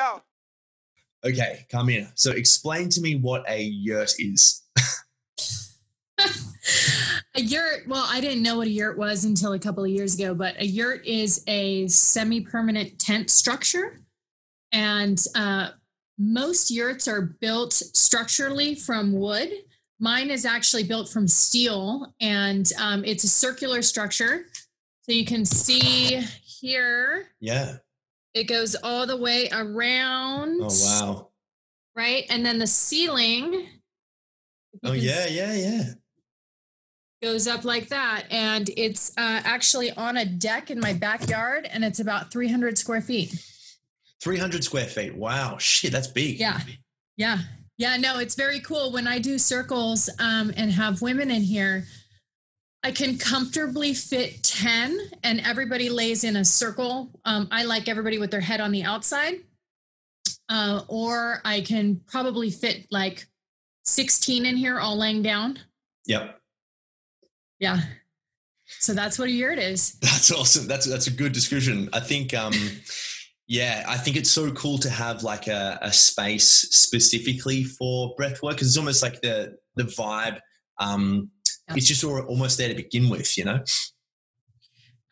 go. Okay, come in. So explain to me what a yurt is. a yurt, well, I didn't know what a yurt was until a couple of years ago, but a yurt is a semi permanent tent structure. And uh, most yurts are built structurally from wood. Mine is actually built from steel and um, it's a circular structure. So you can see here. Yeah. It goes all the way around. Oh, wow. Right. And then the ceiling. Oh, yeah, yeah, yeah goes up like that and it's uh, actually on a deck in my backyard and it's about 300 square feet 300 square feet wow shit that's big yeah yeah yeah no it's very cool when i do circles um, and have women in here i can comfortably fit 10 and everybody lays in a circle um, i like everybody with their head on the outside uh, or i can probably fit like 16 in here all laying down yep yeah. So that's what a yurt is. That's awesome. That's that's a good description. I think um yeah, I think it's so cool to have like a, a space specifically for breath work because it's almost like the the vibe. Um. It's just almost there to begin with, you know?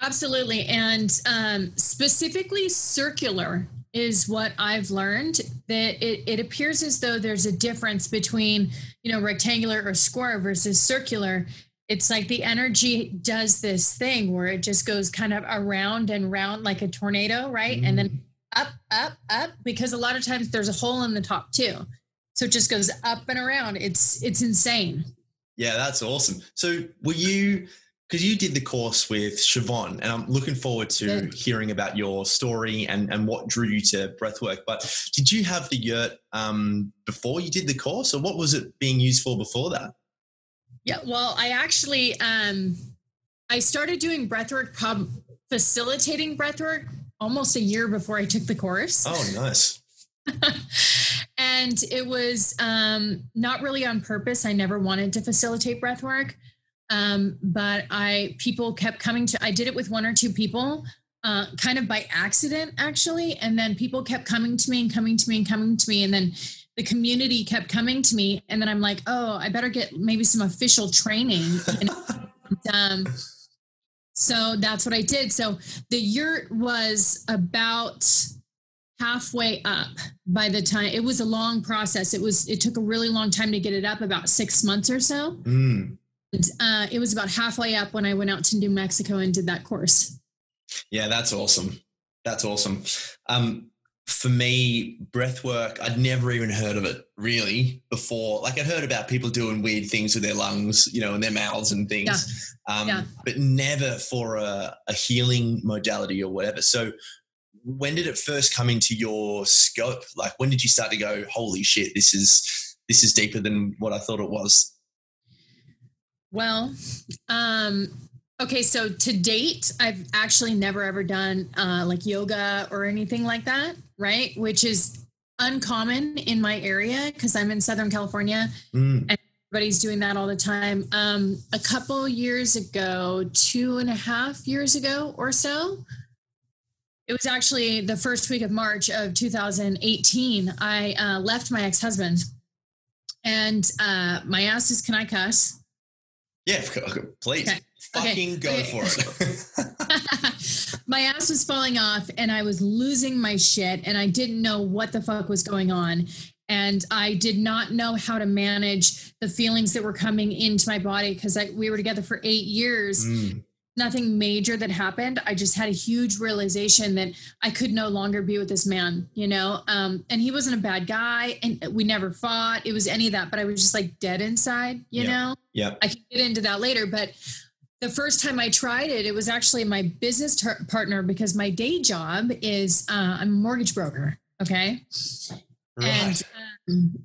Absolutely. And um, specifically circular is what I've learned that it, it appears as though there's a difference between, you know, rectangular or square versus circular it's like the energy does this thing where it just goes kind of around and round like a tornado, right? Mm. And then mm. up, up, up, because a lot of times there's a hole in the top too. So it just goes up and around. It's it's insane. Yeah, that's awesome. So were you because you did the course with Siobhan, and I'm looking forward to Good. hearing about your story and, and what drew you to breathwork. But did you have the yurt um, before you did the course, or what was it being used for before that? Yeah, well, I actually um, I started doing breathwork, pub, facilitating breathwork almost a year before I took the course. Oh, nice. and it was um, not really on purpose. I never wanted to facilitate breathwork, um, but I people kept coming to. I did it with one or two people, uh, kind of by accident, actually, and then people kept coming to me and coming to me and coming to me, and then the community kept coming to me and then i'm like oh i better get maybe some official training know? um, so that's what i did so the yurt was about halfway up by the time it was a long process it was it took a really long time to get it up about six months or so mm. and, uh, it was about halfway up when i went out to new mexico and did that course yeah that's awesome that's awesome um, for me, breath work, I'd never even heard of it really before. Like I'd heard about people doing weird things with their lungs, you know, and their mouths and things, yeah. Um, yeah. but never for a, a, healing modality or whatever. So, when did it first come into your scope? Like, when did you start to go, "Holy shit, this is this is deeper than what I thought it was"? Well, um, Okay, so to date, I've actually never ever done uh, like yoga or anything like that, right? Which is uncommon in my area because I'm in Southern California mm. and everybody's doing that all the time. Um, a couple years ago, two and a half years ago or so, it was actually the first week of March of 2018. I uh, left my ex husband and uh, my ass is, can I cuss? Yeah, please. Okay fucking okay. go okay. for it. my ass was falling off and I was losing my shit and I didn't know what the fuck was going on. And I did not know how to manage the feelings that were coming into my body because we were together for eight years. Mm nothing major that happened. I just had a huge realization that I could no longer be with this man, you know? Um, and he wasn't a bad guy and we never fought. It was any of that, but I was just like dead inside, you yep. know? Yeah. I can get into that later, but the first time I tried it, it was actually my business tar- partner because my day job is uh, I'm a mortgage broker. Okay. Right. And um,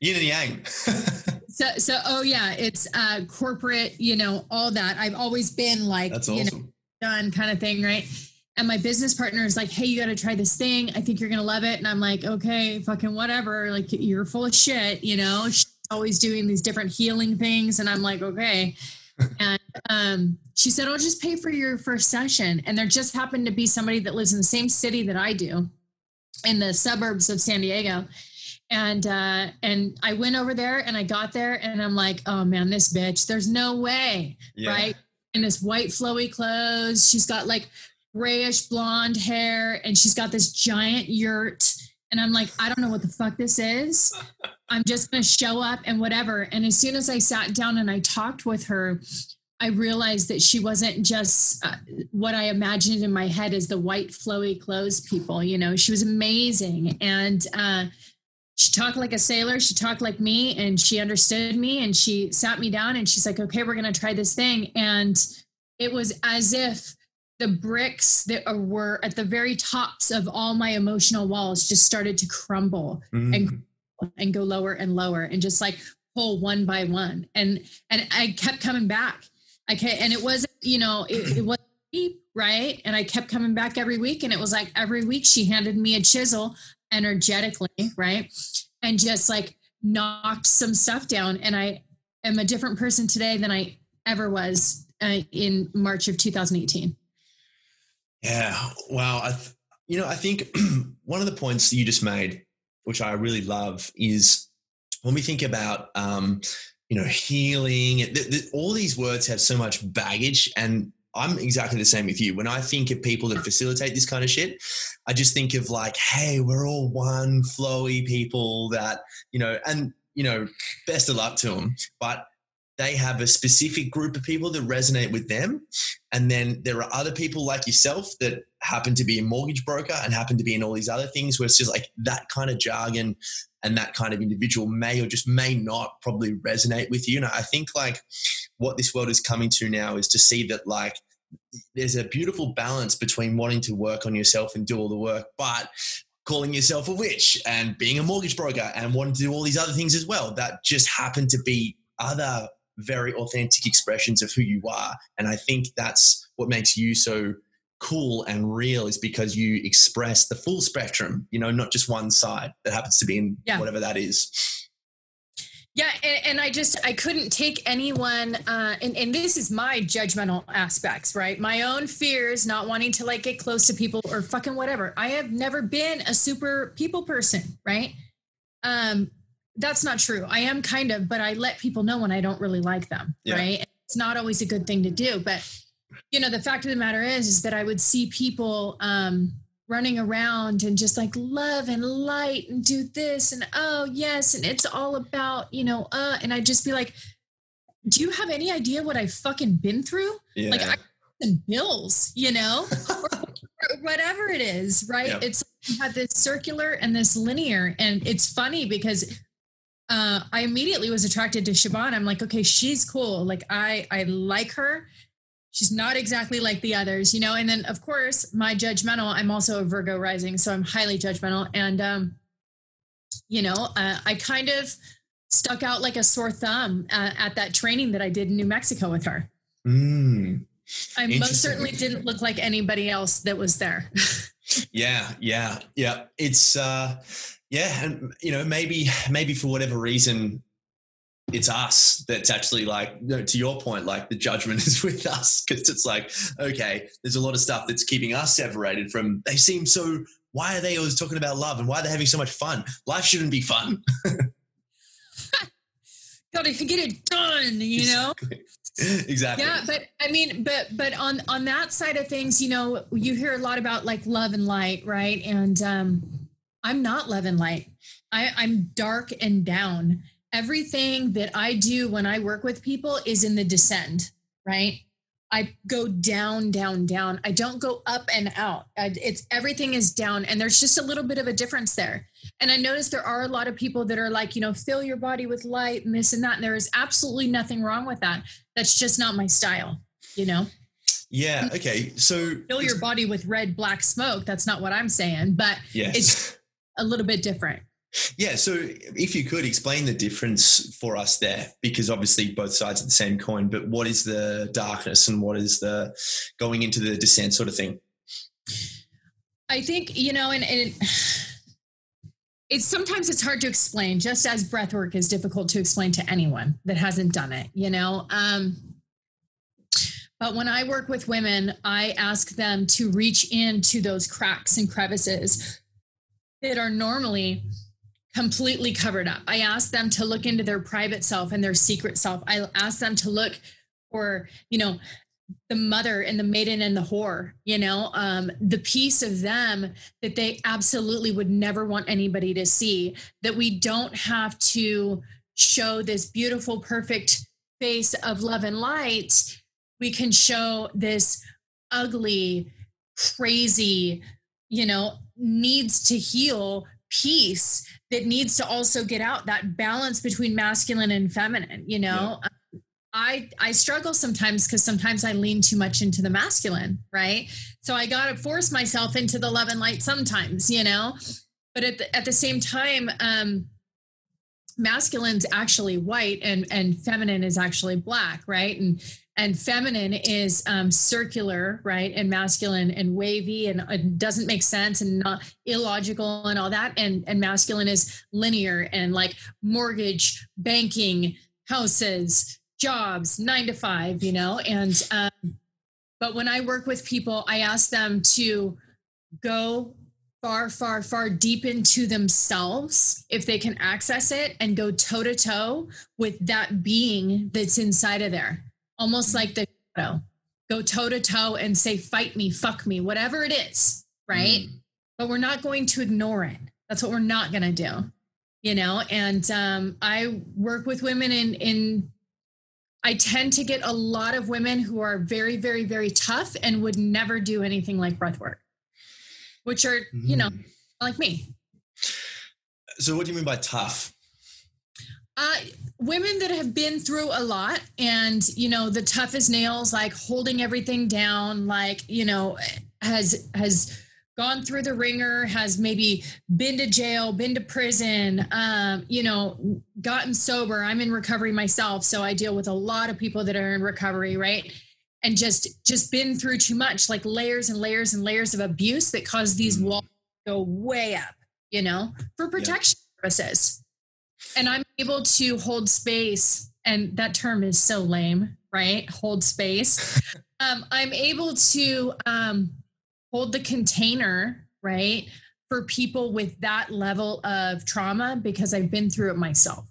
yin and yang. so, so, oh yeah, it's uh, corporate, you know, all that. I've always been like, That's awesome. you know, done kind of thing. Right. And my business partner is like, Hey, you got to try this thing. I think you're going to love it. And I'm like, okay, fucking whatever. Like you're full of shit, you know, She's always doing these different healing things. And I'm like, okay and um, she said, I'll just pay for your first session. And there just happened to be somebody that lives in the same city that I do. in the suburbs of San Diego. And uh, and I went over there and I got there and I'm like, oh man, this bitch, there's no way, yeah. right? In this white flowy clothes, she's got like grayish blonde hair and she's got this giant yurt. And I'm like, I don't know what the fuck this is. I'm just to show up and whatever. And as soon as I sat down and I talked with her, I realized that she wasn't just uh, what I imagined in my head as the white flowy clothes people. You know, she was amazing. And, uh, she talked like a sailor she talked like me and she understood me and she sat me down and she's like okay we're going to try this thing. And it was as if the bricks that were at the very tops of all my emotional walls just started to crumble mm. and and go lower and lower and just like pull one by one. And and i kept coming back. Okay and it wasn't you know it, it was deep right and i kept coming back every week and it was like every week she handed me a chisel energetically right and just like knocked some stuff down and i am a different person today than i ever was uh, in march of 2018 yeah. Wow. I th- you know, I think one of the points you just made, which I really love, is when we think about, um, you know, healing. Th- th- all these words have so much baggage, and I'm exactly the same with you. When I think of people that facilitate this kind of shit, I just think of like, hey, we're all one flowy people that, you know, and you know, best of luck to them. But they have a specific group of people that resonate with them. And then there are other people like yourself that happen to be a mortgage broker and happen to be in all these other things where it's just like that kind of jargon and that kind of individual may or just may not probably resonate with you. And I think like what this world is coming to now is to see that like there's a beautiful balance between wanting to work on yourself and do all the work, but calling yourself a witch and being a mortgage broker and wanting to do all these other things as well that just happen to be other very authentic expressions of who you are. And I think that's what makes you so cool and real is because you express the full spectrum, you know, not just one side that happens to be in yeah. whatever that is. Yeah, and, and, I just I couldn't take anyone, uh, and and this is my judgmental aspects, right? My own fears, not wanting to like get close to people or fucking whatever. I have never been a super people person, right? Um, that's not true. I am kind of, but I let people know when I don't really like them, yeah. right? It's not always a good thing to do, but you know, the fact of the matter is, is that I would see people um, running around and just like love and light and do this and oh yes, and it's all about you know, uh, and I'd just be like, do you have any idea what I've fucking been through? Yeah. Like I and bills, you know, whatever it is, right? Yep. It's you have this circular and this linear, and it's funny because uh, I immediately was attracted to Siobhan. I'm like, okay, she's cool. Like I, I like her. She's not exactly like the others, you know. And then of course, my judgmental. I'm also a Virgo rising, so I'm highly judgmental. And um, you know, uh, I kind of stuck out like a sore thumb uh, at that training that I did in New Mexico with her. Mm, I most certainly didn't look like anybody else that was there. yeah, yeah, yeah. It's uh yeah, and you know, maybe maybe for whatever reason, it's us that's actually like to your point, like the judgment is with us because it's like, okay, there's a lot of stuff that's keeping us separated from. They seem so. Why are they always talking about love and why are they having so much fun? Life shouldn't be fun. Gotta get it done, you know. exactly. Yeah, but I mean, but but on on that side of things, you know, you hear a lot about like love and light, right? And um I'm not love and light. I, I'm dark and down. Everything that I do when I work with people is in the descend, right? I go down, down, down. I don't go up and out. It's everything is down, and there's just a little bit of a difference there. And I notice there are a lot of people that are like, you know, fill your body with light and this and that. And there is absolutely nothing wrong with that. That's just not my style, you know. Yeah. Okay. So fill your body with red, black smoke. That's not what I'm saying, but yes. it's a little bit different. Yeah, so if you could explain the difference for us there, because obviously both sides of the same coin, but what is the darkness and what is the going into the descent sort of thing? I think, you know, and, and it's sometimes it's hard to explain, just as breath work is difficult to explain to anyone that hasn't done it, you know. Um, but when I work with women, I ask them to reach into those cracks and crevices that are normally completely covered up. I ask them to look into their private self and their secret self. I ask them to look for, you know, the mother and the maiden and the whore, you know, um, the piece of them that they absolutely would never want anybody to see, that we don't have to show this beautiful, perfect face of love and light. We can show this ugly, crazy, you know, needs to heal piece that needs to also get out that balance between masculine and feminine you know yeah. I I struggle sometimes because sometimes I lean too much into the masculine, right? So I got to force myself into the love and light sometimes, you know. But at the, at the same time, um, masculine's actually white and and feminine is actually black, right? And and feminine is um, circular, right? And masculine and wavy and it doesn't make sense and not illogical and all that. And and masculine is linear and like mortgage, banking, houses, jobs, nine to five, you know. And um, but when I work with people, I ask them to go far, far, far deep into themselves if they can access it and go toe to toe with that being that's inside of there almost mm. like the shadow. Go toe to toe and say, fight me, fuck me, whatever it is, right? Mm. But we're not going to ignore it. That's what we're not going to do, you know? And um, I work with women in, in, I tend to get a lot of women who are very, very, very tough and would never do anything like breath work, which are, mm. you know, mm. like me. So, what do you mean by tough? Uh, women that have been through a lot and you know the toughest nails like holding everything down like you know has has gone through the ringer has maybe been to jail been to prison um, you know gotten sober i'm in recovery myself so i deal with a lot of people that are in recovery right and just just been through too much like layers and layers and layers of abuse that cause these mm. walls to go way up you know for protection yeah. purposes and I'm able to hold space, and that term is so lame, right? Hold space. um, I'm able to um, hold the container, right, for people with that level of trauma because I've been through it myself.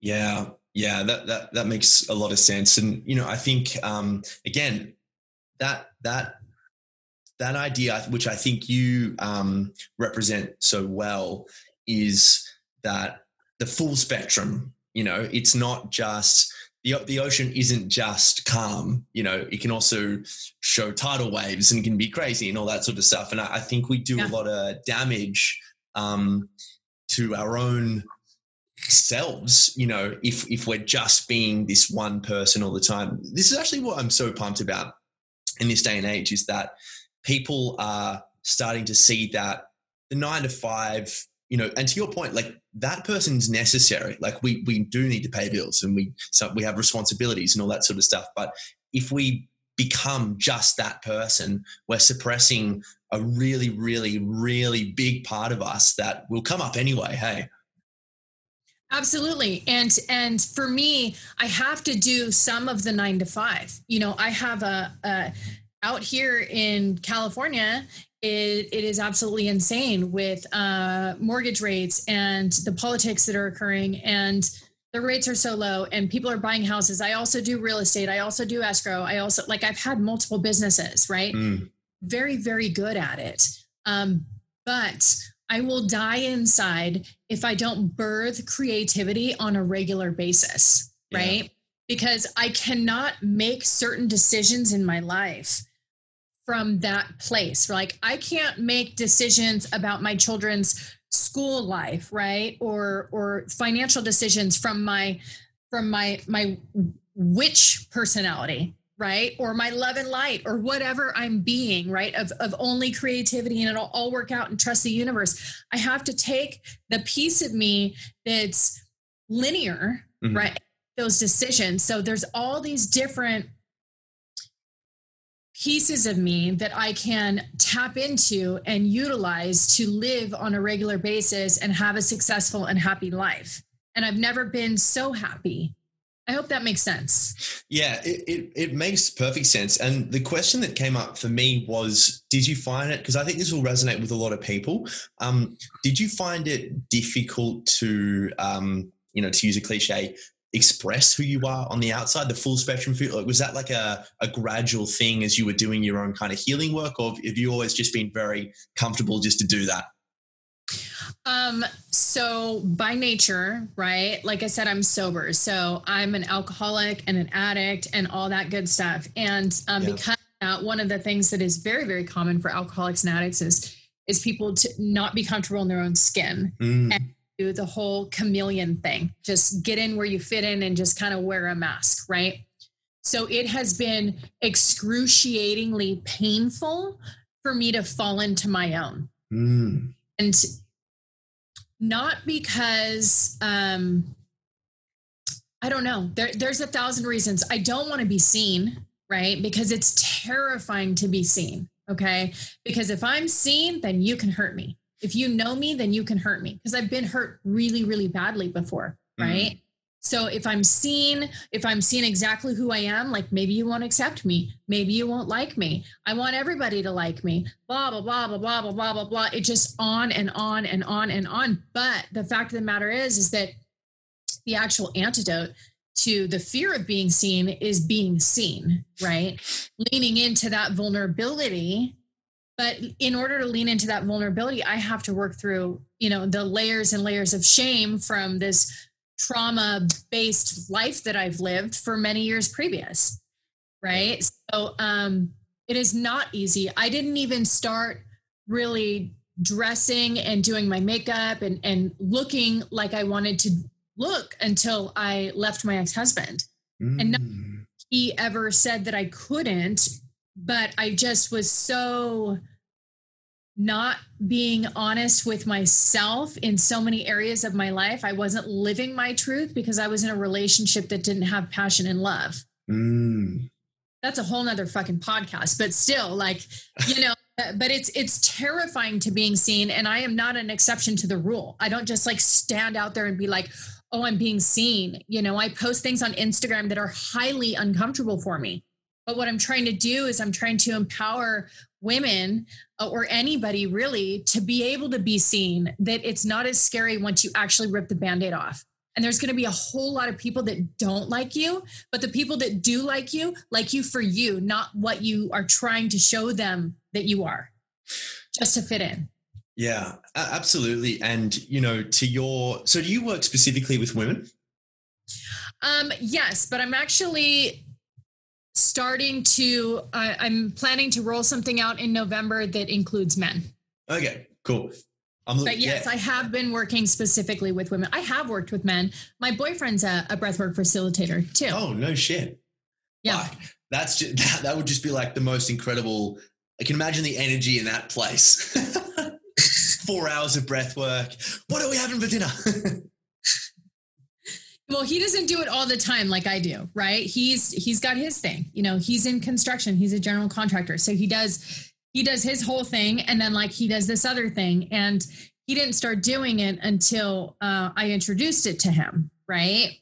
Yeah, yeah, that that that makes a lot of sense, and you know, I think um, again that that that idea, which I think you um, represent so well, is that the full spectrum. You know, it's not just the the ocean isn't just calm. You know, it can also show tidal waves and can be crazy and all that sort of stuff. And I, I think we do yeah. a lot of damage um, to our own selves you know if if we're just being this one person all the time this is actually what i'm so pumped about in this day and age is that people are starting to see that the nine to five you know, and to your point, like that person's necessary. Like we we do need to pay bills and we so we have responsibilities and all that sort of stuff. But if we become just that person, we're suppressing a really, really, really big part of us that will come up anyway. Hey. Absolutely. And and for me, I have to do some of the nine to five. You know, I have a, a out here in California, it, it is absolutely insane with uh, mortgage rates and the politics that are occurring and the rates are so low and people are buying houses. I also do real estate. I also do escrow. I also like i've had multiple businesses right? Mm. very very good at it. Um, but i will die inside if i don't birth creativity on a regular basis right? Because i cannot make certain decisions in my life from that place. Like I can't make decisions about my children's school life, right? Or or financial decisions from my from my my witch personality, right? Or my love and light or whatever I'm being, right? Of of only creativity and it'll all work out and trust the universe. I have to take the piece of me that's linear, mm-hmm. right? Those decisions. So there's all these different pieces of me that I can tap into and utilize to live on a regular basis and have a successful and happy life. And I've never been so happy I hope that makes sense. Yeah, it, it, it, makes perfect sense. And the question that came up for me was Did you find it? Because I think this will resonate with a lot of people. Um, did you find it difficult to, um, you know, to use a cliche, express who you are on the outside, the full spectrum? Like, was that like a, a gradual thing as you were doing your own kind of healing work? Or have you always just been very comfortable just to do that? Um, so by nature, right? Like I said, I'm sober. So I'm an alcoholic and an addict and all that good stuff. And um, yeah. because uh, one of the things that is very, very common for alcoholics and addicts is is people to not be comfortable in their own skin mm. and do the whole chameleon thing. Just get in where you fit in and just kind of wear a mask, right? So it has been excruciatingly painful for me to fall into my own. Mm. And not because um I don't know. There, there's a thousand reasons. I don't want to be seen, right? Because it's terrifying to be seen. Okay. Because if I'm seen, then you can hurt me. If you know me, then you can hurt me. Because I've been hurt really, really badly before, mm-hmm. right? So if I'm seen, if I'm seen exactly who I am, like maybe you won't accept me, maybe you won't like me. I want everybody to like me. Blah blah blah blah blah blah blah blah blah. It just on and on and on and on. But the fact of the matter is, is that the actual antidote to the fear of being seen is being seen, right? Leaning into that vulnerability. But in order to lean into that vulnerability, I have to work through, you know, the layers and layers of shame from this trauma based life that I've lived for many years previous. Right. So um, it is not easy. I didn't even start really dressing and doing my makeup and, and looking like I wanted to look until I left my ex husband. Mm. And he ever said that I couldn't, but I just was so not being honest with myself in so many areas of my life. I wasn't living my truth because I was in a relationship that didn't have passion and love. Mm. That's a whole nother fucking podcast, but still, like, you know, but it's it's terrifying to being seen. And I am not an exception to the rule. I don't just like stand out there and be like, oh, I'm being seen. You know, I post things on Instagram that are highly uncomfortable for me. But what I'm trying to do is I'm trying to empower women uh, or anybody really to be able to be seen that it's not as scary once you actually rip the band-aid off. And there's going to be a whole lot of people that don't like you but the people that do like you like you for you not what you are trying to show them that you are just to fit in. Yeah absolutely. And you know to your so do you work specifically with women? Um yes but i'm actually starting to uh, i'm planning to roll something out in november that includes men. Okay cool. I'm, but yes yeah. i have been working specifically with women. I have worked with men. My boyfriend's a, a breathwork facilitator too. Oh no shit. Yeah. That's just, that, that would just be like the most incredible i can imagine the energy in that place. Four hours of breath work what are we having for dinner well he doesn't do it all the time like i do right? He's he's got his thing you know he's in construction he's a general contractor. So he does he does his whole thing and then like he does this other thing. And he didn't start doing it until uh, i introduced it to him right?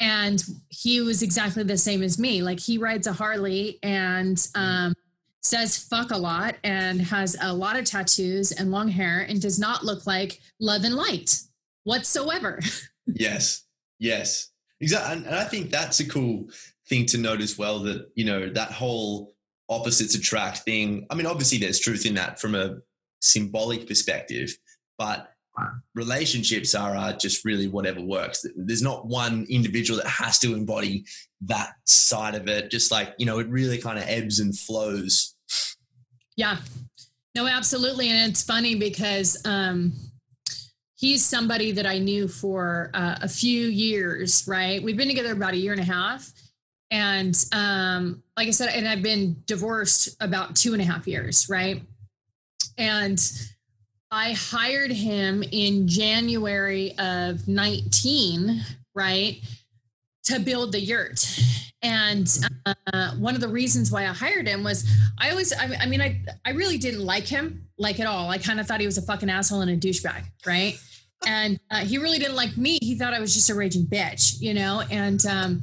And he was exactly the same as me. Like he rides a harley and um, says fuck a lot and has a lot of tattoos and long hair and does not look like love and light whatsoever. Yes Yes, exactly. And, and I think that's a cool thing to note as well that, you know, that whole opposites attract thing. I mean, obviously there's truth in that from a symbolic perspective, but relationships are uh, just really whatever works. There's not one individual that has to embody that side of it. Just like, you know, it really kind of ebbs and flows. Yeah. No, absolutely. And it's funny because um, he's somebody that I knew for uh, a few years, right? We've been together about a year and a half. And um, like I said, and I've been divorced about two and a half years, right? And I hired him in January of 19, right, to build the yurt. And uh, one of the reasons why I hired him was I always, I, I mean, I, I really didn't like him like at all. I kind of thought he was a fucking asshole and a douchebag, right? And uh, he really didn't like me. He thought I was just a raging bitch, you know. And um,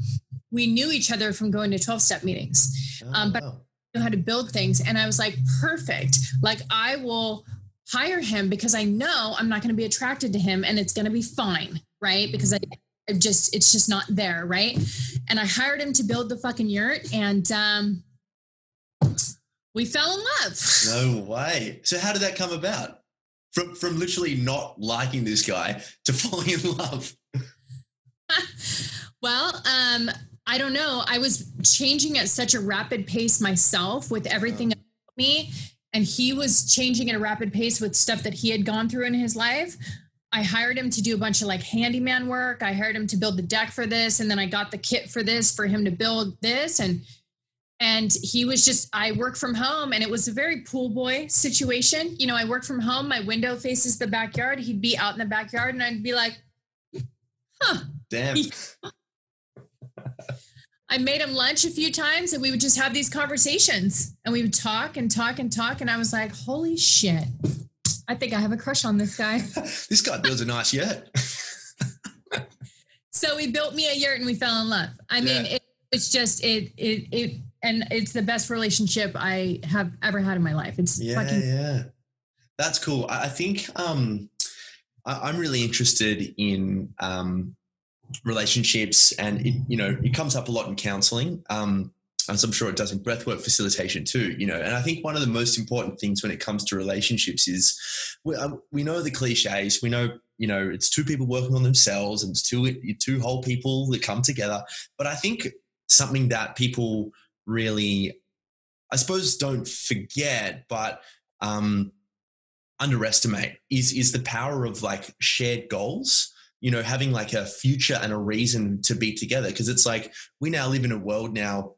we knew each other from going to twelve step meetings, Oh, um, but wow. know how to build things. And I was like, perfect. Like I will hire him because I know I'm not going to be attracted to him and it's going to be fine. Right. Because I, I just, it's just not there. Right. And I hired him to build the fucking yurt and, um, we fell in love. No way. So how did that come about? From from literally not liking this guy to falling in love. well, um, I don't know. I was changing at such a rapid pace myself with everything about me, and he was changing at a rapid pace with stuff that he had gone through in his life. I hired him to do a bunch of like handyman work. I hired him to build the deck for this, and then I got the kit for this for him to build this, and and he was just I work from home, and it was a very pool boy situation. You know, I work from home. My window faces the backyard. He'd be out in the backyard, and I'd be like, "Huh." Damn. I made him lunch a few times and we would just have these conversations and we would talk and talk and talk. And I was like, holy shit, I think I have a crush on this guy. this guy builds a nice yurt. so he built me a yurt and we fell in love. I mean, Yeah. it, it's just, it, it, it, and it's the best relationship I have ever had in my life. It's Yeah, fucking, yeah. That's cool. I, think um, I, I'm really interested in um, relationships, and it, you know, it comes up a lot in counseling. Um, as I'm sure it does in breathwork facilitation too, you know. And I think one of the most important things when it comes to relationships is we, um, we know the cliches. We know, you know, it's two people working on themselves, and it's two two whole people that come together. But I think something that people really, I suppose, don't forget, but um, underestimate is is the power of like shared goals you know having like a future and a reason to be together. Because it's like we now live in a world now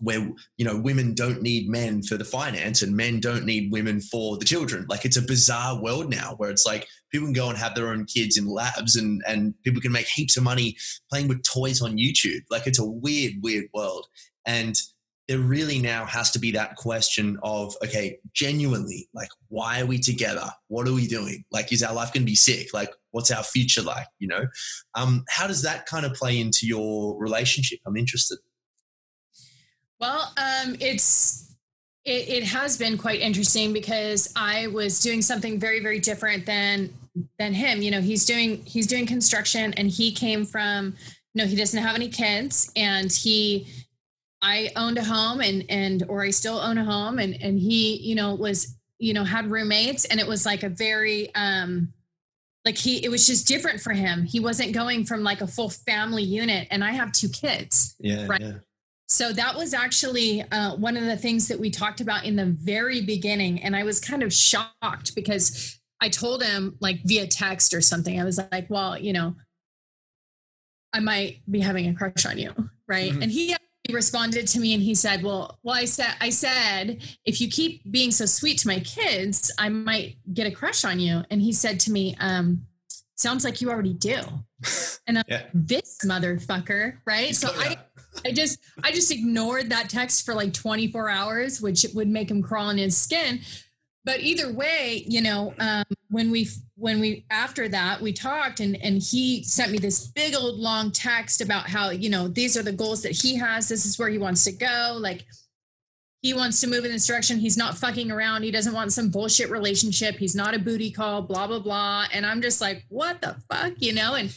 where you know women don't need men for the finance and men don't need women for the children. Like it's a bizarre world now where it's like people can go and have their own kids in labs and and people can make heaps of money playing with toys on youtube. Like it's a weird weird world. And there really now has to be that question of okay genuinely like why are we together? What are we doing? Like is our life going to be sick? Like what's our future like you know? Um how does that kind of play into your relationship? I'm interested. Well, um, it's it, it has been quite interesting because I was doing something very very different than than him. You know, he's doing he's doing construction, and he came from you know he doesn't have any kids, and he I owned a home and and or I still own a home, and and he you know was you know had roommates, and it was like a very um like he it was just different for him he wasn't going from like a full family unit and i have two kids yeah Right. yeah so that was actually uh, one of the things that we talked about in the very beginning. And I was kind of shocked because I told him, like via text or something, I was like, well, you know, I might be having a crush on you. Right. Mhm. And he responded to me and he said, well, well, I said, I said, if you keep being so sweet to my kids, I might get a crush on you. And he said to me, um, sounds like you already do. And I'm Yeah. this motherfucker. Right. So Oh, I. I just I just ignored that text for like 24 hours, which would make him crawl in his skin. But either way, you know, um, when we when we after that we talked and and he sent me this big old long text about how you know these are the goals that he has. This is where he wants to go. Like he wants to move in this direction. He's not fucking around. He doesn't want some bullshit relationship. He's not a booty call. Blah blah blah. And I'm just like, what the fuck, you know? And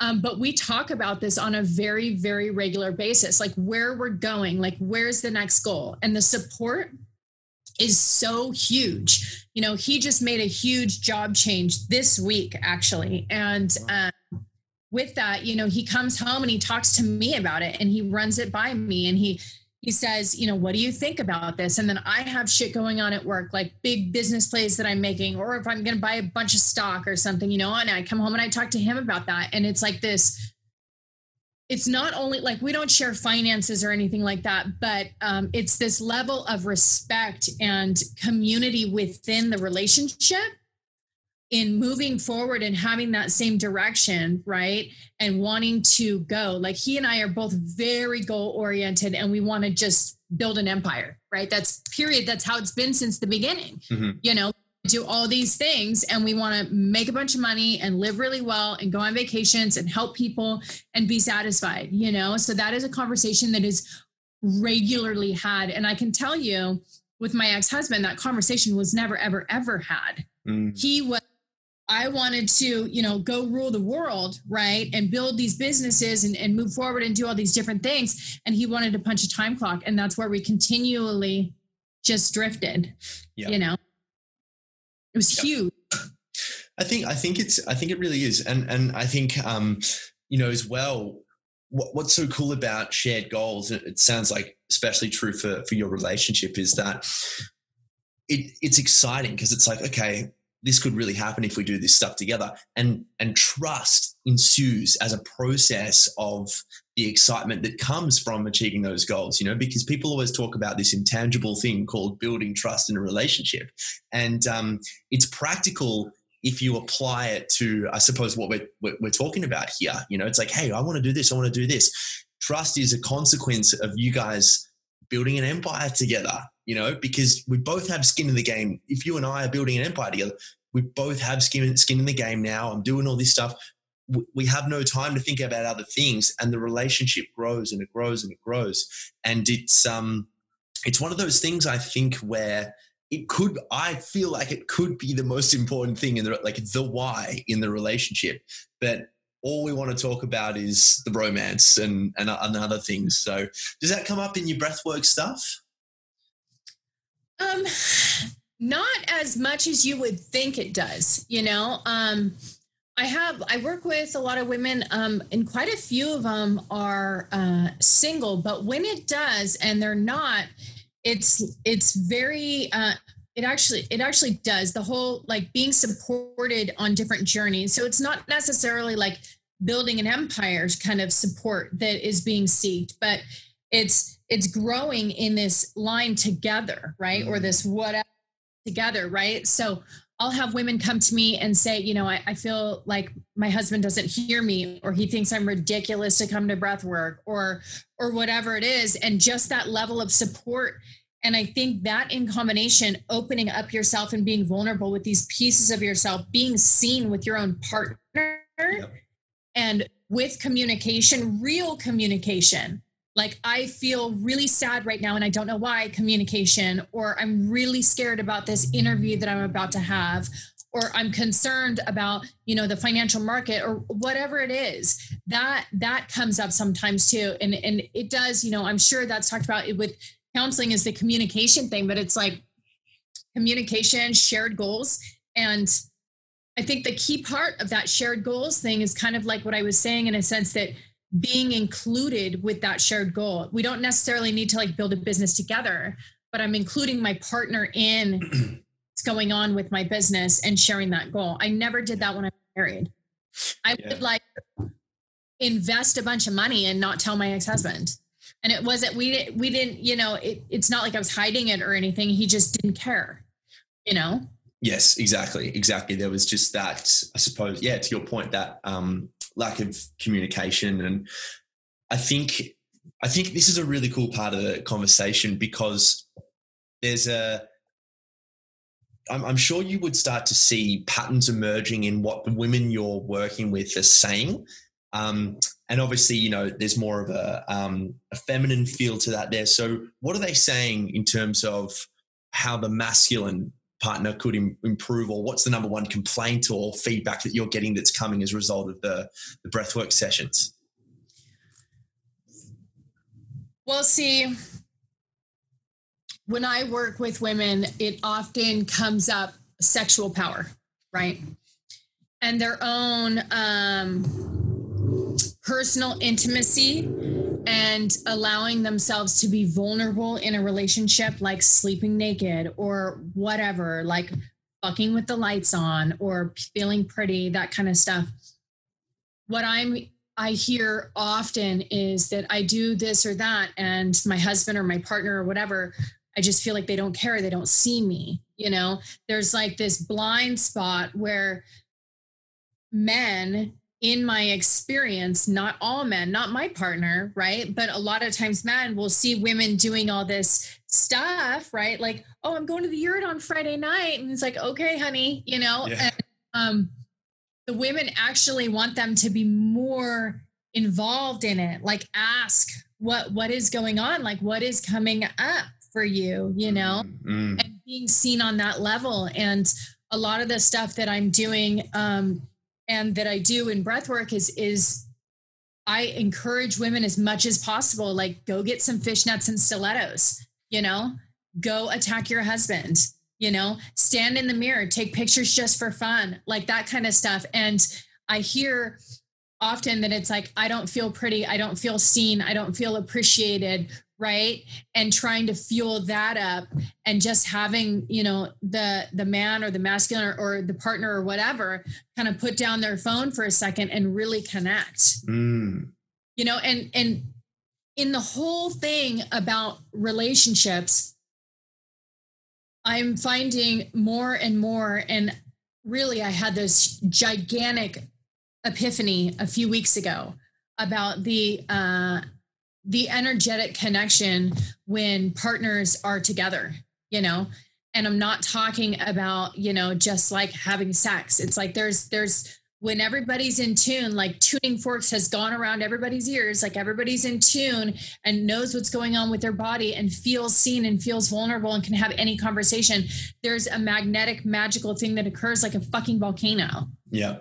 um, but we talk about this on a very, very regular basis, like where we're going, like where's the next goal. And the support is so huge. You know, he just made a huge job change this week, actually. And um, with that, you know, he comes home and he talks to me about it and he runs it by me and he, he says, you know, what do you think about this? And then I have shit going on at work, like big business plays that I'm making, or if I'm going to buy a bunch of stock or something, you know, and I come home and I talk to him about that. And it's like this, it's not only like we don't share finances or anything like that, but um, it's this level of respect and community within the relationship in moving forward and having that same direction, right? And wanting to go. Like he and I are both very goal oriented and we want to just build an empire, right? That's period. That's how it's been since the beginning. Mhm. You know, do all these things and we want to make a bunch of money and live really well and go on vacations and help people and be satisfied, you know? So that is a conversation that is regularly had. And I can tell you with my ex husband, that conversation was never, ever, ever had. Mm. He was I wanted to, you know, go rule the world, right? And build these businesses and, and move forward and do all these different things. And he wanted to punch a time clock. And that's where we continually just drifted. Yep. You know? It was yep. huge. I think I think it's I think it really is. And and I think um, you know, as well, what, what's so cool about shared goals, it sounds like especially true for for your relationship, is that it, it's exciting because it's like, okay, this could really happen if we do this stuff together. And and trust ensues as a process of the excitement that comes from achieving those goals you know because people always talk about this intangible thing called building trust in a relationship. And um, it's practical if you apply it to i suppose what we're, we're talking about here. You know it's like hey i want to do this i want to do this. Trust is a consequence of you guys building an empire together you know, because we both have skin in the game. If you and I are building an empire together, we both have skin, skin in the game now. I'm doing all this stuff. We have no time to think about other things, and the relationship grows and it grows and it grows. And it's um, it's one of those things I think where it could. I feel like it could be the most important thing in the like the why in the relationship, but all we want to talk about is the romance and, and, and other things. So, does that come up in your breathwork stuff? Um, not as much as you would think it does. You know, um, I have I work with a lot of women, um, and quite a few of them are uh, single. But when it does, and they're not, it's it's very. Uh, it actually it actually does the whole like being supported on different journeys. So it's not necessarily like building an empire's kind of support that is being sought, but it's it's growing in this line together right mm-hmm. or this whatever together right so i'll have women come to me and say you know I, I, feel like my husband doesn't hear me or he thinks i'm ridiculous to come to breath work or or whatever it is and just that level of support and i think that in combination opening up yourself and being vulnerable with these pieces of yourself being seen with your own partner yep. and with communication real communication like i feel really sad right now and i don't know why communication or i'm really scared about this interview that i'm about to have or i'm concerned about you know the financial market or whatever it is. That that comes up sometimes too and and it does you know i'm sure that's talked about it with counseling is the communication thing but it's like communication shared goals and i think the key part of that shared goals thing is kind of like what i was saying in a sense that being included with that shared goal. We don't necessarily need to like build a business together, but I'm including my partner in what's going on with my business and sharing that goal. I never did that when I was married. I yeah. would like invest a bunch of money and not tell my ex-husband. And it wasn't we we didn't, you know, it, it's not like I was hiding it or anything. He just didn't care, you know? Yes, exactly. Exactly. There was just that, I suppose, yeah, to your point, that um lack of communication. And I think I think this is a really cool part of the conversation because there's a I'm, I'm sure you would start to see patterns emerging in what the women you're working with are saying. Um, and obviously, you know, there's more of a, um, a feminine feel to that there. So, what are they saying in terms of how the masculine partner could Im- improve or what's the number one complaint or feedback that you're getting that's coming as a result of the, the breathwork sessions? Well see when i work with women it often comes up sexual power right? And their own um, personal intimacy and allowing themselves to be vulnerable in a relationship like sleeping naked or whatever like fucking with the lights on or feeling pretty that kind of stuff. What i'm i hear often is that i do this or that and my husband or my partner or whatever i just feel like they don't care. They don't see me you know? There's like this blind spot where men in my experience, not all men, not my partner, right? But a lot of times men will see women doing all this stuff, right? Like, oh, I'm going to the yurt on Friday night. And it's like, okay, honey, you know, yeah. and um, the women actually want them to be more involved in it. Like ask what what is going on, like what is coming up for you, you know, mm-hmm. and being seen on that level. And a lot of the stuff that I'm doing um, and that I do in breathwork is is I encourage women as much as possible, like go get some fishnets and stilettos, you know, go attack your husband, you know, stand in the mirror, take pictures just for fun, like that kind of stuff. And I hear often that it's like, I don't feel pretty, I don't feel seen, I don't feel appreciated, right and trying to fuel that up and just having you know the the man or the masculine or, or the partner or whatever kind of put down their phone for a second and really connect mm. you know and and in the whole thing about relationships i'm finding more and more and really i had this gigantic epiphany a few weeks ago about the uh the energetic connection when partners are together, you know. And I'm not talking about, you know, just like having sex. It's like there's there's when everybody's in tune, like tuning forks has gone around everybody's ears, like everybody's in tune and knows what's going on with their body and feels seen and feels vulnerable and can have any conversation. There's a magnetic, magical thing that occurs like a fucking volcano. Yeah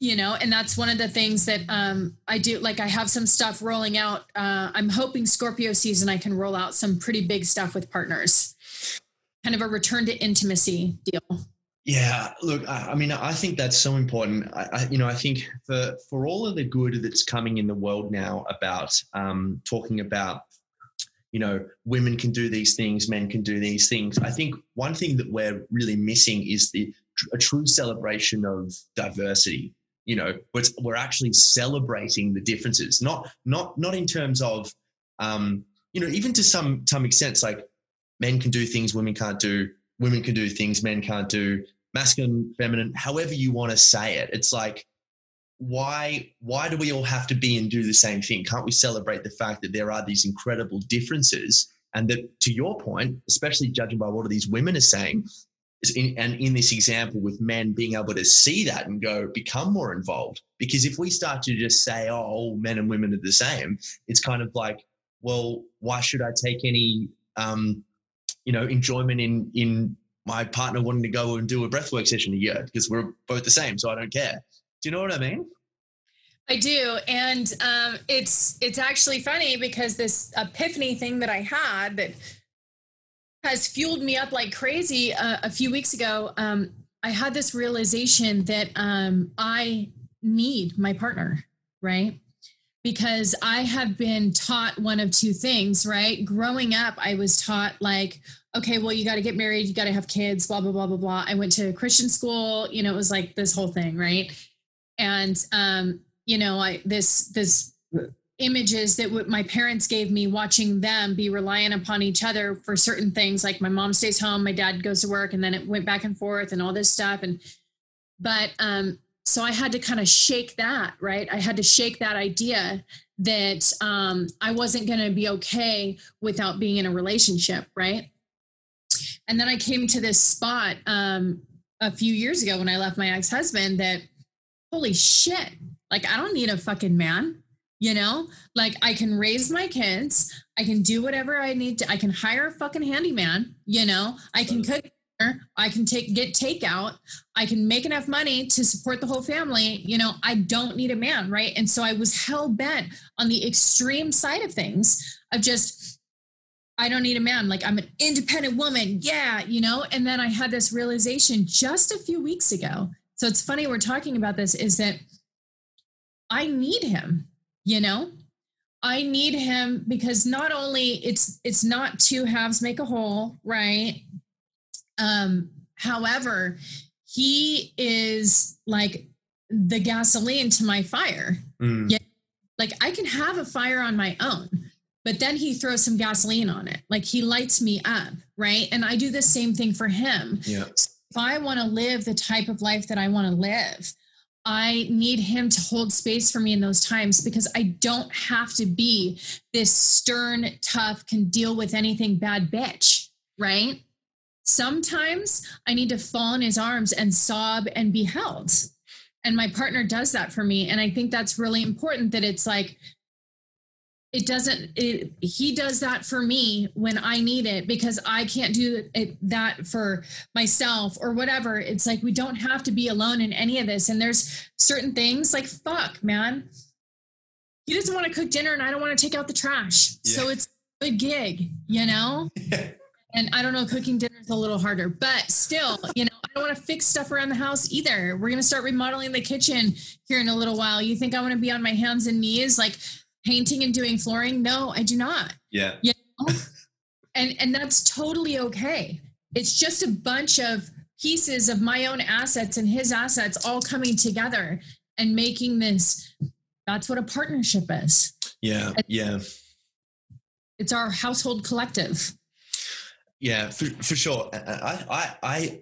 you know and that's one of the things that um, i do like i have some stuff rolling out uh, i'm hoping scorpio season i can roll out some pretty big stuff with partners. Kind of a return to intimacy deal. Yeah look i, I mean i think that's so important. I, I, you know i think for for all of the good that's coming in the world now about um, talking about you know women can do these things men can do these things i think one thing that we're really missing is the a true celebration of diversity you know we're, we're actually celebrating the differences not not not in terms of um, you know even to some some extent like men can do things women can't do women can do things men can't do masculine feminine however you want to say it. It's like why why do we all have to be and do the same thing? Can't we celebrate the fact that there are these incredible differences? And that to your point especially judging by what these women are saying in, and in this example with men being able to see that and go become more involved. Because if we start to just say oh all men and women are the same it's kind of like well why should i take any um, you know enjoyment in in my partner wanting to go and do a breathwork session a year because we're both the same so i don't care. Do you know what i mean? I do, and um, it's it's actually funny because this epiphany thing that I had that has fueled me up like crazy. Uh, a few weeks ago, um, I had this realization that um, I need my partner, right? Because I have been taught one of two things, right? Growing up, I was taught like, okay, well, you got to get married, you got to have kids, blah, blah, blah, blah, blah. I went to Christian school, you know, it was like this whole thing, right? And, um, you know, I, this, this images that my parents gave me watching them be reliant upon each other for certain things like my mom stays home my dad goes to work and then it went back and forth and all this stuff and but um so i had to kind of shake that right? I had to shake that idea that um i wasn't going to be okay without being in a relationship right? And then i came to this spot um a few years ago when i left my ex-husband that holy shit like i don't need a fucking man you know? Like i can raise my kids i can do whatever i need to i can hire a fucking handyman you know? I can cook i can take get takeout i can make enough money to support the whole family you know? I don't need a man right? And so i was hell bent on the extreme side of things of just i don't need a man like i'm an independent woman yeah you know? And then i had this realization just a few weeks ago. So it's funny we're talking about this is that i need him you know? I need him because not only it's it's not two halves make a whole right? Um however he is like the gasoline to my fire. Mm. yeah, like i can have a fire on my own but then he throws some gasoline on it. Like he lights me up right? And i do the same thing for him. Yeah. So if i want to live the type of life that i want to live I need him to hold space for me in those times because I don't have to be this stern, tough, can deal with anything bad bitch, right? Sometimes I need to fall in his arms and sob and be held. And my partner does that for me. And I think that's really important that it's like, it doesn't it, he does that for me when i need it because i can't do it, that for myself or whatever. It's like we don't have to be alone in any of this. And there's certain things like fuck man. He doesn't want to cook dinner and i don't want to take out the trash. Yeah. so it's a gig you know? And i don't know cooking dinner is a little harder but still you know i don't want to fix stuff around the house either. We're going to start remodeling the kitchen here in a little while. You think i want to be on my hands and knees? Like painting and doing flooring? No, I do not. Yeah. You know? and and that's totally okay. It's just a bunch of pieces of my own assets and his assets all coming together and making this that's what a partnership is. Yeah. Yeah. It's our household collective. Yeah, for, for sure. I, I, I,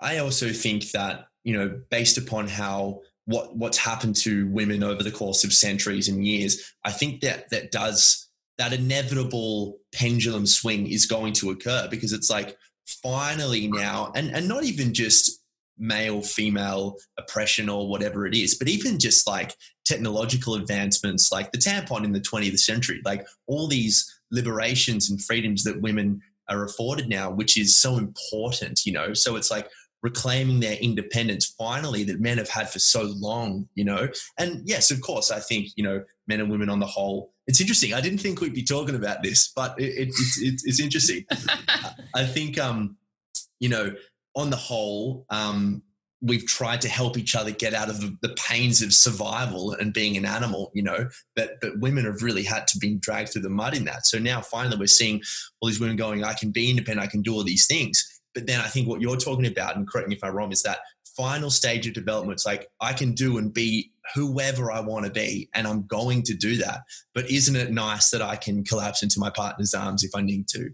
I also think that, you know, based upon how what what's happened to women over the course of centuries and years, I think that that does that inevitable pendulum swing is going to occur because it's like finally now, and and not even just male female oppression or whatever it is, but even just like technological advancements like the tampon in the 20th century, like all these liberations and freedoms that women are afforded now, which is so important, you know. So it's like reclaiming their independence finally that men have had for so long, you know? And yes, of course, I think, you know, men and women on the whole, it's interesting. I didn't think we'd be talking about this, but it, it, it's, it's, it's interesting. I think, um, you know, on the whole, um, we've tried to help each other get out of the, the, pains of survival and being an animal, you know, but, but women have really had to be dragged through the mud in that. So now finally we're seeing all these women going, I can be independent, I can do all these things but then I think what you're talking about, and correct me if I'm wrong, is that final stage of development. It's like I can do and be whoever I want to be, and I'm going to do that. But isn't it nice that I can collapse into my partner's arms if I need to?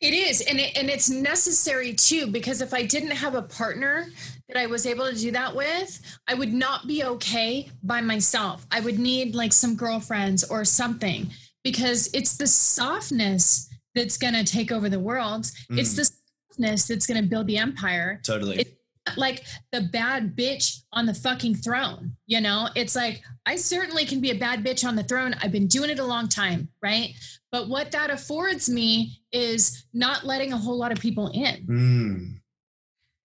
It is, and it, and it's necessary too because if I didn't have a partner that I was able to do that with, I would not be okay by myself. I would need like some girlfriends or something because it's the softness that's going to take over the world. Mm. It's the that's going to build the empire. Totally. It's like the bad bitch on the fucking throne. You know, it's like I certainly can be a bad bitch on the throne. I've been doing it a long time, right? But what that affords me is not letting a whole lot of people in. Mm.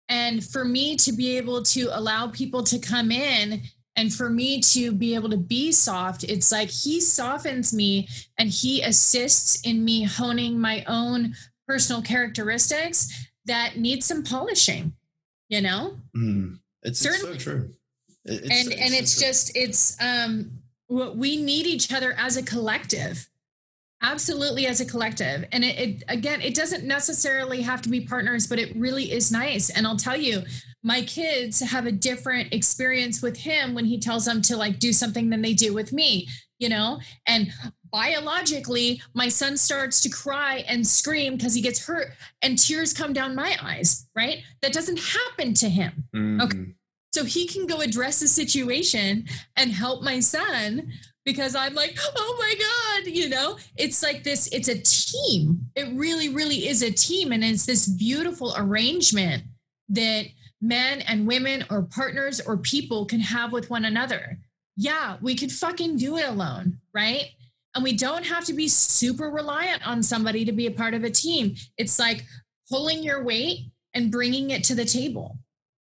And for me to be able to allow people to come in and for me to be able to be soft, it's like he softens me and he assists in me honing my own personal characteristics that need some polishing, you know? Mm, it's, it's, so true. It's, and it's, and it's just, it's, um, we need each other as a collective. Absolutely as a collective. And it, it, again it doesn't necessarily have to be partners but it really is nice. And i'll tell you my kids have a different experience with him when he tells them to like do something than they do with me you know? And biologically, my son starts to cry and scream because he gets hurt and tears come down my eyes, right? That doesn't happen to him. Mm. Okay. So he can go address the situation and help my son because I'm like, oh my God, you know, it's like this, it's a team. It really, really is a team. And it's this beautiful arrangement that men and women or partners or people can have with one another. Yeah, we could fucking do it alone, right? And we don't have to be super reliant on somebody to be a part of a team. It's like pulling your weight and bringing it to the table,